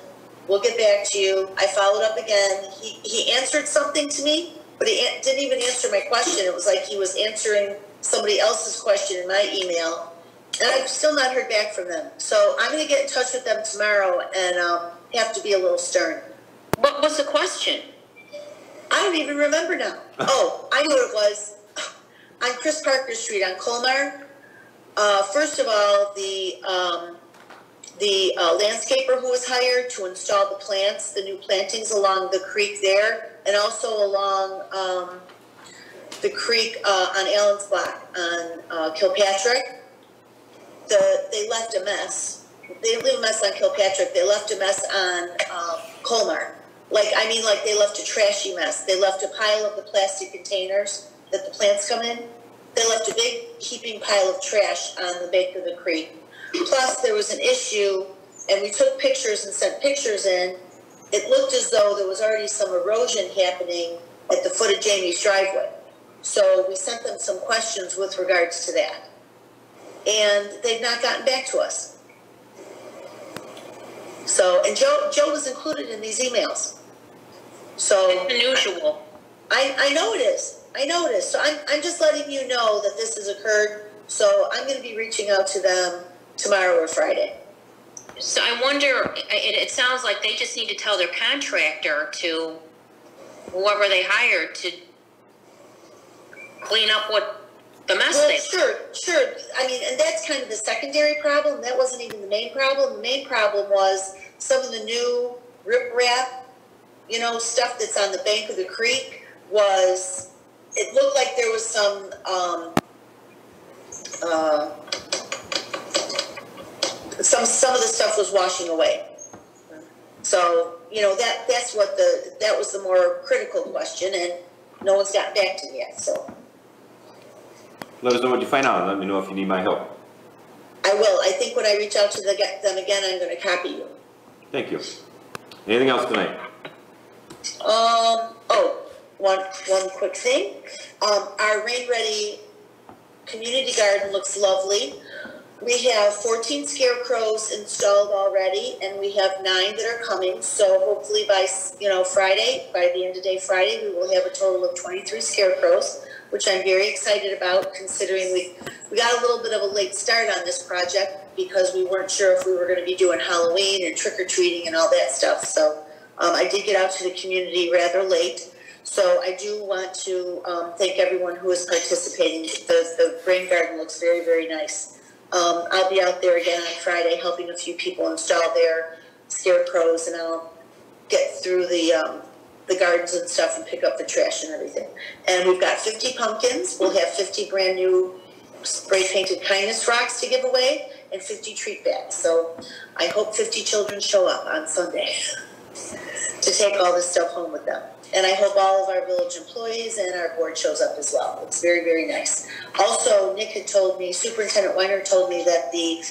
We'll get back to you. I followed up again. He, he answered something to me, but he didn't even answer my question. It was like he was answering somebody else's question in my email. And I've still not heard back from them. So I'm gonna get in touch with them tomorrow and, um, have to be a little stern. What was the question? I don't even remember now. (laughs) Oh, I know what it was. On Chris Parker Street on Kolmar. Uh, first of all, the, um, the uh, landscaper who was hired to install the plants, the new plantings along the creek there, and also along, um, the creek, uh, on Allen's Block on, uh, Kilpatrick. The, they left a mess. They leave a mess on Kilpatrick, they left a mess on, um, Kolmar. Like, I mean, like they left a trashy mess. They left a pile of the plastic containers that the plants come in. They left a big heaping pile of trash on the bank of the creek. Plus, there was an issue, and we took pictures and sent pictures in. It looked as though there was already some erosion happening at the foot of Jamie's driveway. So we sent them some questions with regards to that. And they've not gotten back to us. So, and Joe, Joe was included in these emails. So. It's unusual. I, I know it is. I know it is. So I'm, I'm just letting you know that this has occurred. So I'm going to be reaching out to them tomorrow or Friday. So I wonder, it, it sounds like they just need to tell their contractor to, whoever they hired, to clean up what, the Well, sure, sure. I mean, and that's kind of the secondary problem. That wasn't even the main problem. The main problem was some of the new riprap, you know, stuff that's on the bank of the creek was, it looked like there was some, um, uh, some, some of the stuff was washing away. So, you know, that, that's what the, that was the more critical question and no one's gotten back to me yet, so. Let us know what you find out, and let me know if you need my help. I will. I think when I reach out to the, them again, I'm gonna copy you. Thank you. Anything else tonight? Um, oh, one, one quick thing. Um, our rain ready community garden looks lovely. we have fourteen scarecrows installed already, and we have nine that are coming, so hopefully by, you know, Friday, by the end of day Friday, we will have a total of twenty-three scarecrows, which I'm very excited about, considering we, we got a little bit of a late start on this project, because we weren't sure if we were gonna be doing Halloween and trick or treating and all that stuff, so, um, I did get out to the community rather late, so I do want to, um, thank everyone who is participating, the, the rain garden looks very, very nice. Um, I'll be out there again on Friday helping a few people install their scarecrows and I'll get through the, um, the gardens and stuff and pick up the trash and everything. And we've got fifty pumpkins, we'll have fifty brand new spray painted kindness rocks to give away and fifty treat bags. So I hope fifty children show up on Sunday (laughs) to take all this stuff home with them. And I hope all of our village employees and our board shows up as well. It's very, very nice. Also, Nick had told me, Superintendent Weiner told me that the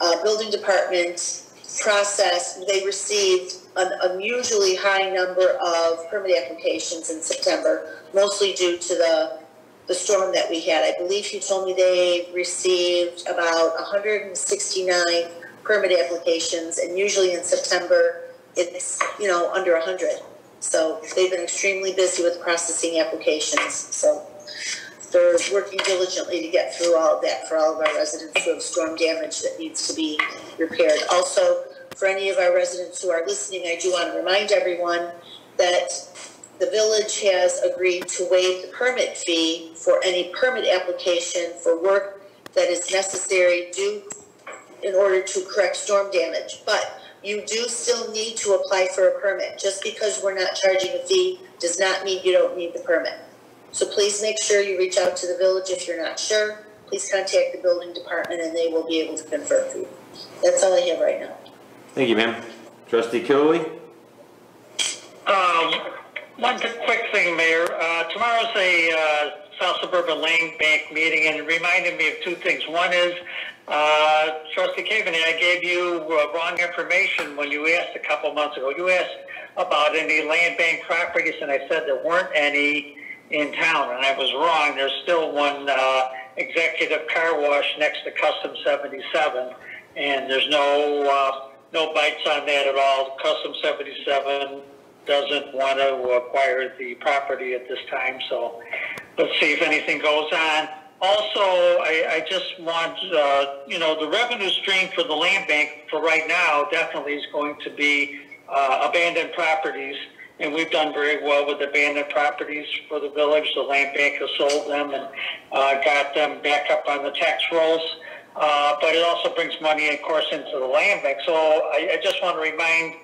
uh, building department process, they received an unusually high number of permit applications in September, mostly due to the, the storm that we had. I believe he told me they received about 169 permit applications, and usually in September, it's, you know, under 100. So they've been extremely busy with processing applications, so they're working diligently to get through all of that for all of our residents who have storm damage that needs to be repaired. Also, for any of our residents who are listening, I do want to remind everyone that the village has agreed to waive the permit fee for any permit application for work that is necessary due in order to correct storm damage. But you do still need to apply for a permit. Just because we're not charging a fee does not mean you don't need the permit. So please make sure you reach out to the village if you're not sure. Please contact the building department and they will be able to confirm for you. That's all I have right now. Thank you, ma'am. Trustee Killy? Um, one quick thing, Mayor. Uh, tomorrow's a, uh, South Suburban Land Bank meeting and it reminded me of two things. One is, uh, trustee Cavanagh, I gave you uh, wrong information when you asked a couple months ago. You asked about any land bank properties and I said there weren't any in town and I was wrong. There's still one, uh, executive car wash next to Custom 77 and there's no, uh, no bites on that at all. Custom 77 doesn't want to acquire the property at this time, so let's see if anything goes on. Also, I, I just want, uh, you know, the revenue stream for the land bank for right now definitely is going to be uh, abandoned properties. And we've done very well with abandoned properties for the village. The land bank has sold them and uh, got them back up on the tax rolls. Uh, but it also brings money, of course, into the land bank. So I, I just want to remind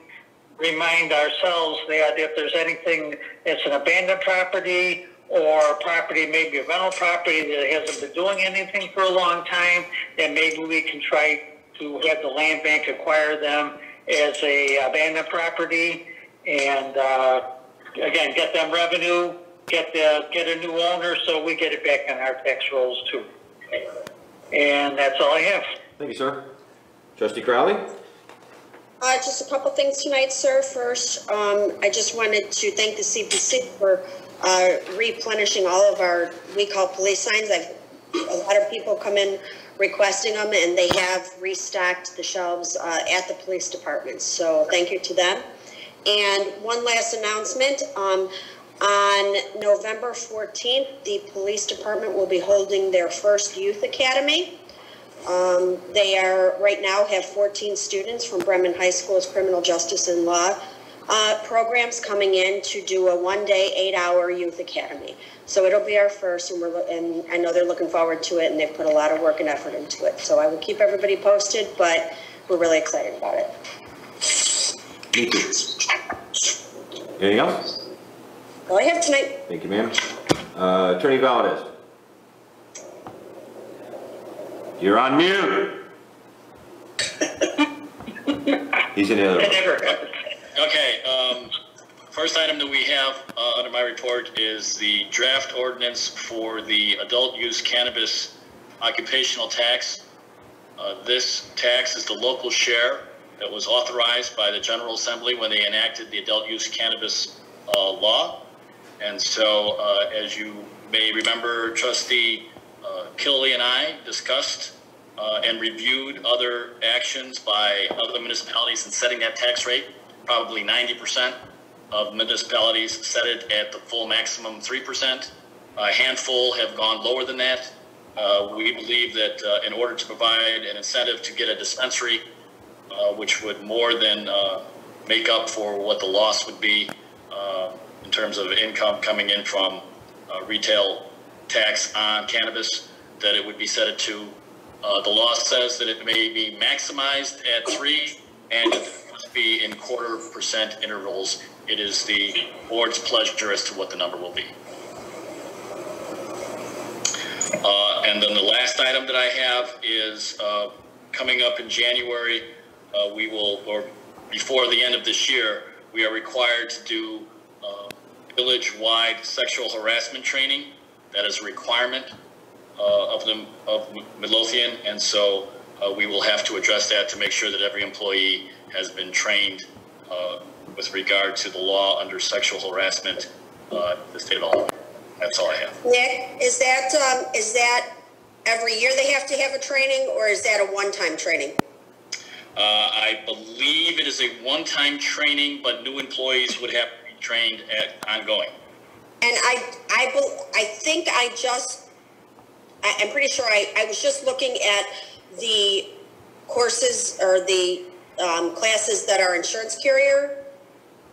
remind ourselves that if there's anything that's an abandoned property or property, maybe a rental property that hasn't been doing anything for a long time, then maybe we can try to have the land bank acquire them as a abandoned property and uh, again get them revenue, get the get a new owner, so we get it back on our tax rolls too. And that's all I have. Thank you, sir. Trustee Crowley? Uh, just a couple things tonight, sir. First, um, I just wanted to thank the CPC for, uh, replenishing all of our, we call police signs. I've, a lot of people come in requesting them and they have restocked the shelves, uh, at the police department. So thank you to them. And one last announcement, um, on November 14th, the police department will be holding their first youth academy. Um, they are, right now, have 14 students from Bremen High School's Criminal Justice and Law uh, programs coming in to do a one-day, eight-hour youth academy. So it'll be our first, and we're, and I know they're looking forward to it, and they've put a lot of work and effort into it. So I will keep everybody posted, but we're really excited about it. Me too. Anything else? All I have tonight. Thank you, ma'am. Uh, Attorney Valdez? You're on mute. (laughs) He's in the other room. Okay, um, first item that we have, uh, under my report is the draft ordinance for the adult use cannabis occupational tax. Uh, this tax is the local share that was authorized by the General Assembly when they enacted the adult use cannabis, uh, law. And so, uh, as you may remember, trustee, uh, and I discussed uh, and reviewed other actions by other municipalities in setting that tax rate. Probably 90% of municipalities set it at the full maximum 3%. A handful have gone lower than that. Uh, We believe that uh, in order to provide an incentive to get a dispensary, uh, which would more than uh, make up for what the loss would be terms of income coming in from uh, retail tax on cannabis, that it would be set at two. Uh, The law says that it may be maximized at three, and it must be in quarter percent intervals. It is the board's pleasure as to what the number will be. Uh, And then the last item that I have is uh, coming up in January, uh, we will, or before the end of this year, we are required to do uh, village-wide sexual harassment training. That is a requirement uh, of the, of Midlothian, and so uh, we will have to address that to make sure that every employee has been trained uh, with regard to the law under sexual harassment, uh, the state of Illinois. That's all I have. Nick, is that, um, is that every year they have to have a training or is that a one-time training? Uh, I believe it is a one-time training, but new employees would have trained at ongoing. And I, I, bel- I think I just, I, I'm pretty sure I, I was just looking at the courses or the, um, classes that our insurance carrier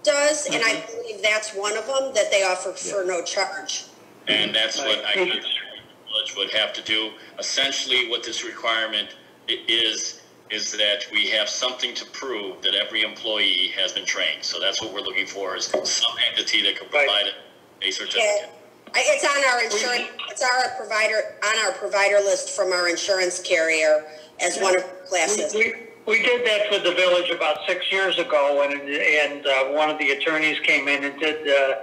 does, and I believe that's one of them that they offer for no charge. And that's what I think the village would have to do. Essentially, what this requirement is, is that we have something to prove that every employee has been trained. So that's what we're looking for, is some entity that can Right. provide a certificate. I- it's on our insurance, it's our provider, on our provider list from our insurance carrier as one of the classes. We, we did that for the village about six years ago, and, and uh, one of the attorneys came in and did uh,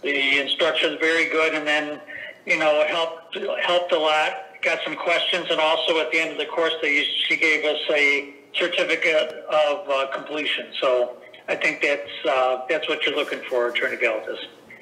the instructions very good, and then, you know, helped, helped a lot, got some questions, and also at the end of the course, they, she gave us a certificate of uh, completion. So I think that's, uh, that's what you're looking for, Attorney Valdez.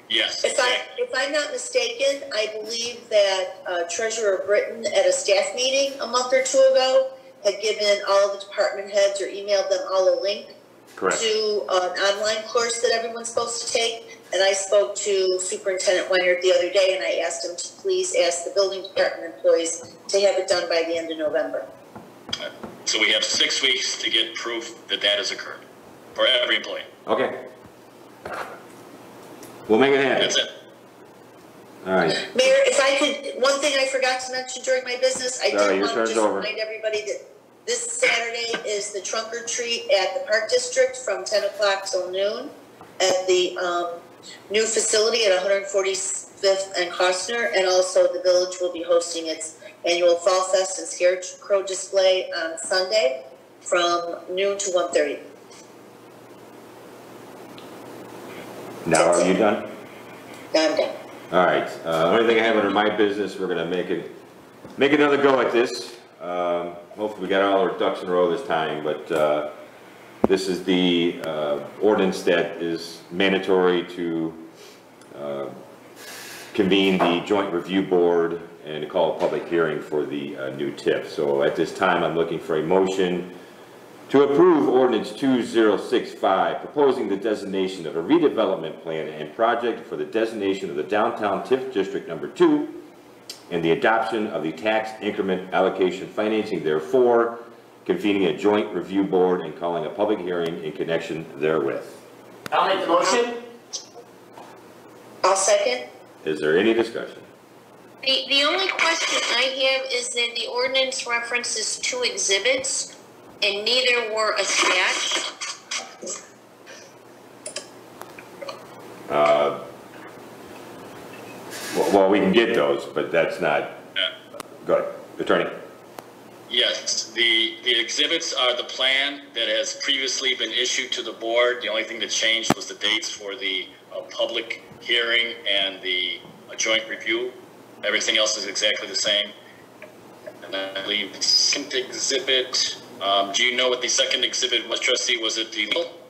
Yes. If I, if I'm not mistaken, I believe that uh, Treasurer Britton at a staff meeting a month or two ago had given all the department heads or emailed them all a link Correct. to an online course that everyone's supposed to take. And I spoke to Superintendent Weinert the other day and I asked him to please ask the building department employees to have it done by the end of November. So we have six weeks to get proof that that has occurred for every employee. Okay. We'll make it happen. That's it. All right. Mayor, if I could, one thing I forgot to mention during my business, I Sorry, did your want to just over. remind everybody that this Saturday is the trunk or treat at the Park District from ten o'clock till noon at the, um, new facility at one hundred forty-fifth and Kostner, and also the village will be hosting its annual Fall Fest and Scarecrow display on Sunday from noon to 1:30. Now, are you done? Now I'm done. All right, uh, only thing I have under my business, we're gonna make it, make another go at this. Um, hopefully we got all our ducks in a row this time, but, uh, this is the, uh, ordinance that is mandatory to, uh, convene the joint review board and call a public hearing for the, uh, new TIF. So at this time, I'm looking for a motion to approve ordinance 2065, proposing the designation of a redevelopment plan and project for the designation of the downtown TIF District Number Two and the adoption of the tax increment allocation financing therefore, convening a joint review board and calling a public hearing in connection therewith. I'll make the motion. I'll second. Is there any discussion? The, the only question I have is that the ordinance references two exhibits and neither were attached. Uh, Well, we can get those, but that's not, Yeah. go attorney. Yes, the, the exhibits are the plan that has previously been issued to the board. The only thing that changed was the dates for the uh, public hearing and the uh, joint review. Everything else is exactly the same. And I believe the second exhibit, um, do you know what the second exhibit was, trustee? Was it the legal?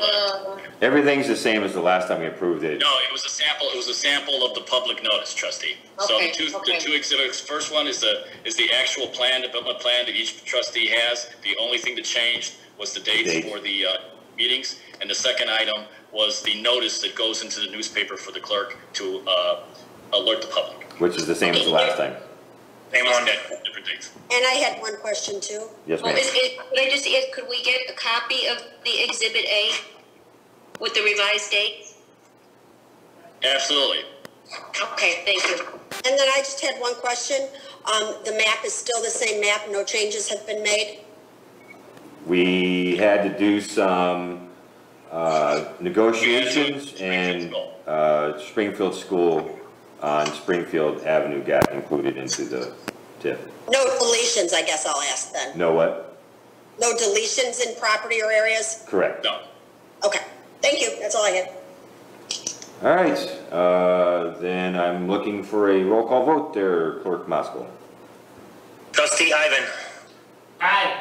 For that. Uh, Everything's the same as the last time we approved it. No, it was a sample, it was a sample of the public notice, trustee. So the Okay, two, the okay. two exhibits, first one is the, is the actual plan, development plan that each trustee has. The only thing that changed was the dates Date. for the, uh, meetings. And the second item was the notice that goes into the newspaper for the clerk to, uh, alert the public. Which is the same as the last time. Same on different dates. And I had one question too. Yes, Well, ma'am. is it, could I just ask, could we get a copy of the Exhibit A with the revised date? Absolutely. Okay, thank you. And then I just had one question. Um, the map is still the same map, no changes have been made? We had to do some, uh, negotiations and, uh, Springfield School on Springfield Avenue got included into the TIF. No deletions, I guess I'll ask then. No what? No deletions in property or areas? Correct. No. Okay, thank you, that's all I had. All right, uh, then I'm looking for a roll call vote there, Clerk Moscow. Trustee Ivan. Aye.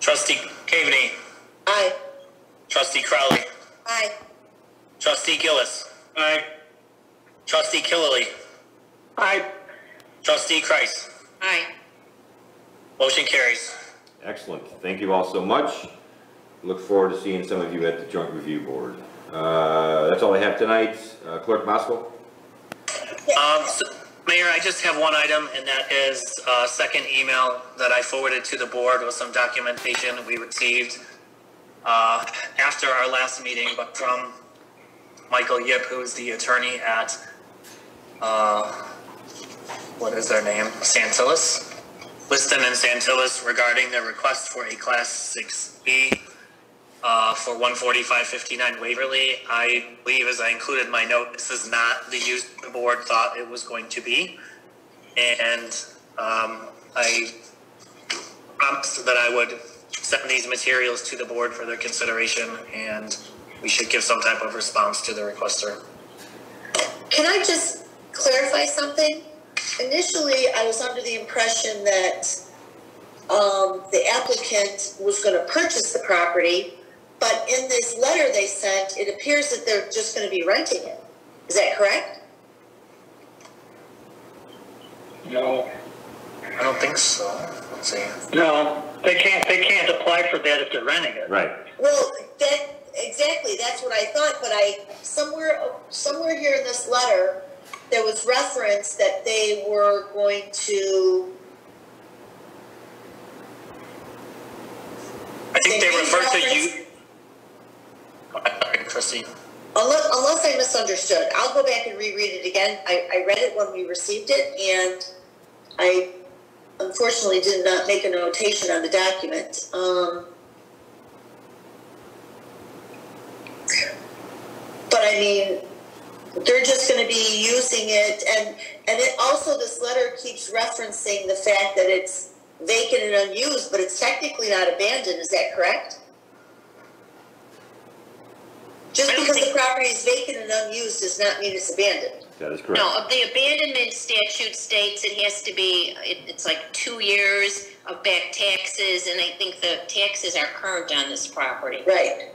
Trustee Caveney. Aye. Trustee Crowley. Aye. Trustee Gillis. Aye. Trustee Killily. Aye. Trustee Kreis. Aye. Motion carries. Excellent, thank you all so much. Look forward to seeing some of you at the Joint Review Board. Uh, that's all I have tonight. Uh, Clerk Moscow? Um, so, Mayor, I just have one item, and that is a second email that I forwarded to the board with some documentation we received uh, after our last meeting, but from Michael Yip, who is the attorney at, uh, what is their name? Tsantilis? Liston and Tsantilis regarding their request for a Class 6B uh, for 14559 Waverly. I believe, as I included in my note, this is not the use the board thought it was going to be. And um, I promised that I would send these materials to the board for their consideration, and we should give some type of response to the requester. Can I just clarify something? Initially, I was under the impression that um, the applicant was going to purchase the property, but in this letter they sent, it appears that they're just going to be renting it. Is that correct? No, I don't think so. Let's see. no, they can't, they can't apply for that if they're renting it. Right. Well, that, exactly, that's what I thought, but I, somewhere, somewhere here in this letter, there was reference that they were going to, I think they They refer to you. Sorry, Trustee. unless, unless I misunderstood, I'll go back and reread it again. I, I read it when we received it, and I unfortunately did not make a notation on the document. Um, but I mean, they're just gonna be using it, and, and it also, this letter keeps referencing the fact that it's vacant and unused, but it's technically not abandoned, is that correct? Just because the property is vacant and unused does not mean it's abandoned. That is correct. No, the abandonment statute states it has to be, it, it's like two years of back taxes, and I think the taxes are current on this property. Right.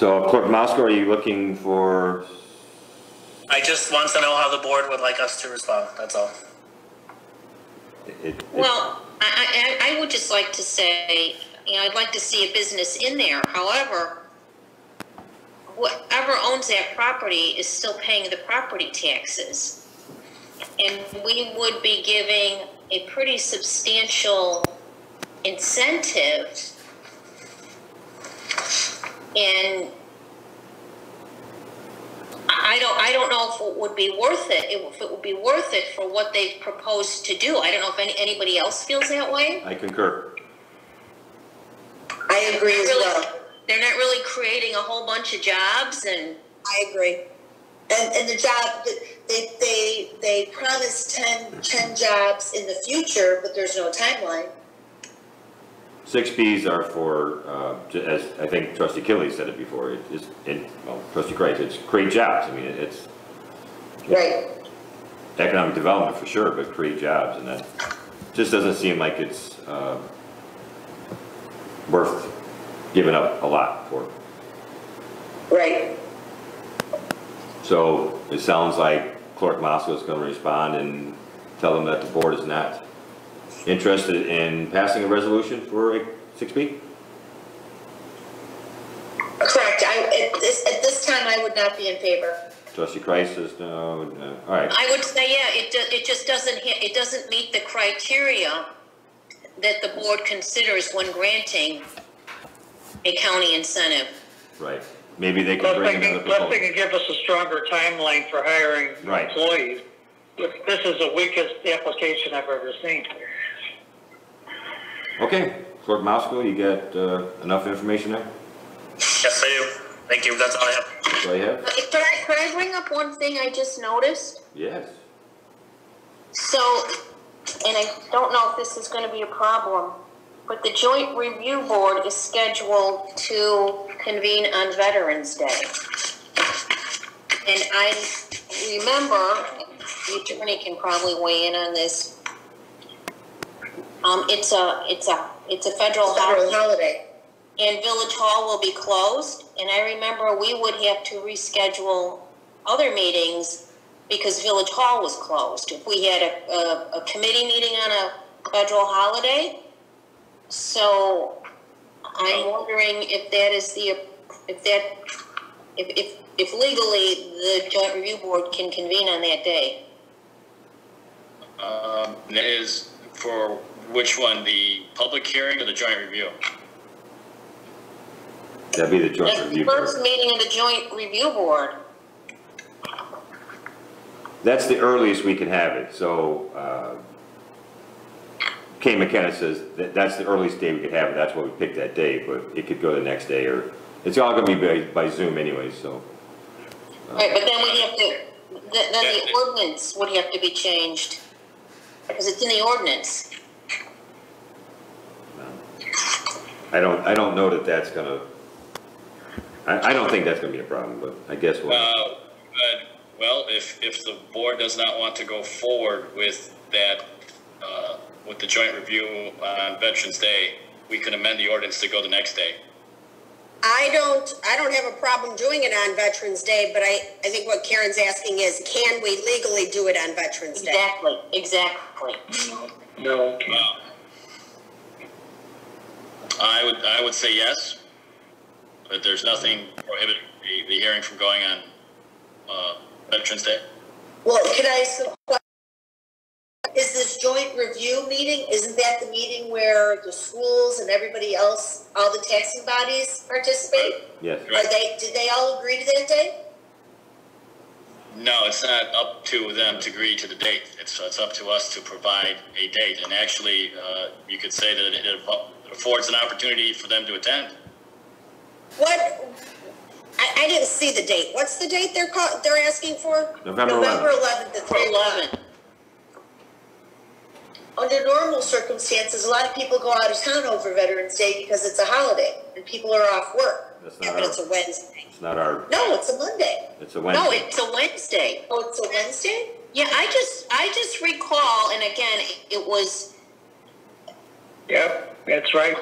So Clerk Moscow, are you looking for, I just want to know how the board would like us to respond. That's all. it, it- Well, I, I, I would just like to say, you know, I'd like to see a business in there. However, whoever owns that property is still paying the property taxes. And we would be giving a pretty substantial incentive. And I don't, I don't know if it would be worth it, if it would be worth it for what they've proposed to do. I don't know if any, anybody else feels that way. I concur. I agree as Really, well. they're not really creating a whole bunch of jobs and, I agree. And, and the job, they, they, they promised 10, 10 jobs in the future, but there's no timeline. Six Bs are for, uh, as I think trustee Killy said it before, it is, it, well, trustee Kreis, it's create jobs. I mean, it's Right. economic development for sure, but create jobs and that just doesn't seem like it's, uh, worth giving up a lot for. Right. So it sounds like Clerk Moscow is gonna respond and tell them that the board is not interested in passing a resolution for a six B? Correct. I, at this, at this time, I would not be in favor. Trustee Kreis says no, no, all right. I would say, yeah, it, do- it just doesn't, hit- it doesn't meet the criteria that the board considers when granting a county incentive. Right, maybe they can Plus bring they another can, plus they proposal. can give us a stronger timeline for hiring Right. employees. This is the weakest application I've ever seen. Okay, Clerk Moscow, you got, uh, enough information there? Yes, I do. Thank you. That's all I have. That's all you have? Uh, Could I, could I bring up one thing I just noticed? Yes. So, and I don't know if this is gonna be a problem, but the joint review board is scheduled to convene on Veterans Day. And I remember, the attorney can probably weigh in on this. Um, it's a, it's a, it's a federal Federal holiday holiday. and Village Hall will be closed. And I remember we would have to reschedule other meetings because Village Hall was closed. If we had a, a, a committee meeting on a federal holiday. So I'm wondering if that is the, if that, if, if, if legally the joint review board can convene on that day. Um, that is for which one, the public hearing or the joint review? That'd be the joint That's the review board. first meeting of the joint review board. That's the earliest we can have it, so, uh, Kane McKenna says that that's the earliest day we could have it, that's why we picked that day, but it could go the next day, or, it's all gonna be by, by Zoom anyway, so. Right, but then we have to, then, then the ordinance would have to be changed, because it's in the ordinance. I don't, I don't know that that's gonna, I, I don't think that's gonna be a problem, but I guess we'll, Uh, but, well, if, if the board does not want to go forward with that, uh, with the joint review on Veterans Day, we can amend the ordinance to go the next day. I don't, I don't have a problem doing it on Veterans Day, but I, I think what Karen's asking is, can we legally do it on Veterans Day? Exactly, exactly. No. Uh, I would, I would say yes, but there's nothing prohibiting the, the hearing from going on, uh, Veterans Day. Well, can I, ask a que- is this joint review meeting, isn't that the meeting where the schools and everybody else, all the taxing bodies participate? yes. Are they, did they all agree to that date? No, it's not up to them to agree to the date. It's, it's up to us to provide a date. And actually, uh, you could say that it affords an opportunity for them to attend. What, I, I didn't see the date. What's the date they're call, they're asking for? November November eleventh. eleventh at three. Eleven. Under normal circumstances, a lot of people go out of town over Veterans Day because it's a holiday and people are off work. That's Yeah, not but our, it's a Wednesday. it's not our, No, it's a Monday. it's a No, Wednesday. it's a Wednesday. Oh, it's a Wednesday? Yeah, I just, I just recall, and again, it was, Yep, that's right.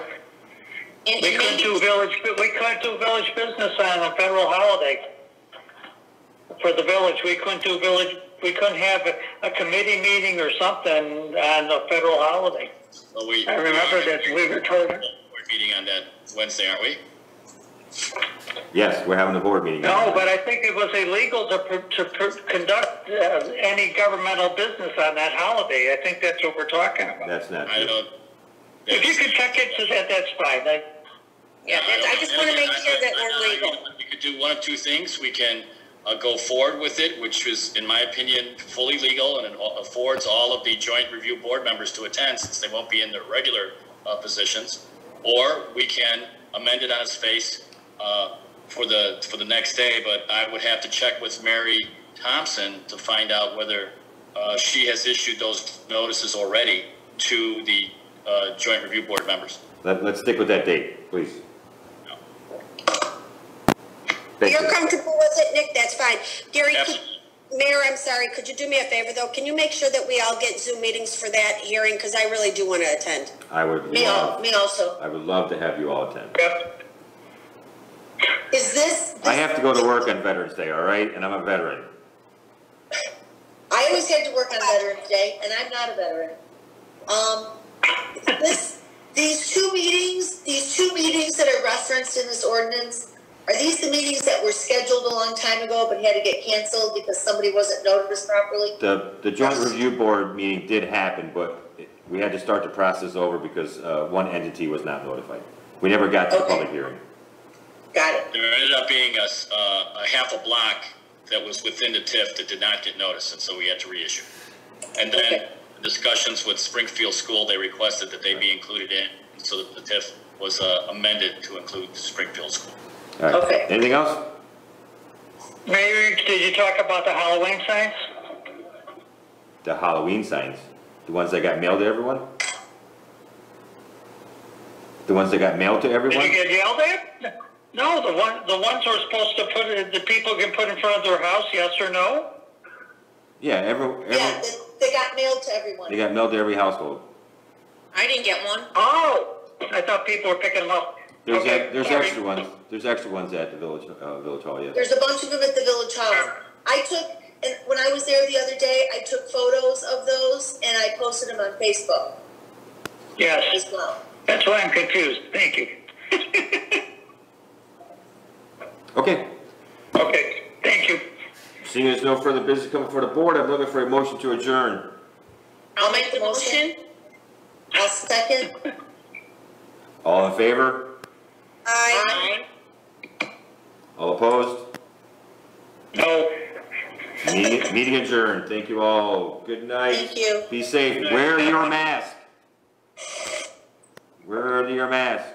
and We couldn't do village, we couldn't do village business on a federal holiday. For the village, we couldn't do village, we couldn't have a, a committee meeting or something on a federal holiday. Well, we. I remember that we were told, We're meeting on that Wednesday, aren't we? Yes, we're having a board meeting. no, but I think it was illegal to, pr- to pr- conduct uh, any governmental business on that holiday. I think that's what we're talking about. That's not I true. don't. If you could check it, so that, that's fine. I- yeah, that's- I just wanna make sure that we're legal. We could do one of two things. We can uh, go forward with it, which is, in my opinion, fully legal and it affords all of the joint review board members to attend since they won't be in their regular uh, positions. Or we can amend it on its face uh, for the, for the next day, but I would have to check with Mary Thompson to find out whether uh, she has issued those notices already to the uh, joint review board members. Let, let's stick with that date, please. Thank You're you. comfortable with it, Nick? That's fine. Gary, could, Mayor, I'm sorry, could you do me a favor, though? Can you make sure that we all get Zoom meetings for that hearing? Because I really do want to attend. I would Me, al- love, me also. I would love to have you all attend. Yep. Is this? I have to go to work on Veterans Day, all right? And I'm a veteran. I always had to work on Veterans Day, and I'm not a veteran. Um, this, these two meetings, these two meetings that are referenced in this ordinance, are these the meetings that were scheduled a long time ago but had to get canceled because somebody wasn't noticed properly? The, the joint review board meeting did happen, but it- we had to start the process over because, uh, one entity was not notified. We never got to the Okay. public hearing. Got it. There ended up being a, s- uh, a half a block that was within the TIF that did not get noticed, and so we had to reissue. And then Okay. Discussions with Springfield School, they requested that they be included in, so that the TIF was uh, amended to include Springfield School. All right. Okay. Anything else? Mayor, did you talk about the Halloween signs? The Halloween signs, the ones that got mailed to everyone? The ones that got mailed to everyone? Did everyone? you get yelled at? No, the one, the ones we're supposed to put, in- the people can put in front of their house, yes or no? Yeah, every, Yeah, every, they, they got mailed to everyone. they got mailed to every household. I didn't get one. Oh, I thought people were picking them up. There's, Okay, ex- there's sorry. extra ones, there's extra ones at the village, uh, village hall, yes. There's a bunch of them at the village hall. I took, and when I was there the other day, I took photos of those and I posted them on Facebook Yes, as well. that's why I'm confused, thank you. (laughs) Okay, Okay, thank you. Seeing there's no further business coming before the board, I'm looking for a motion to adjourn. I'll make the motion. I'll second. All in favor? Aye. Aye. All opposed? No, Meeting, meeting adjourned, thank you all, good night. Thank you. Be safe, wear your mask. Wear your mask.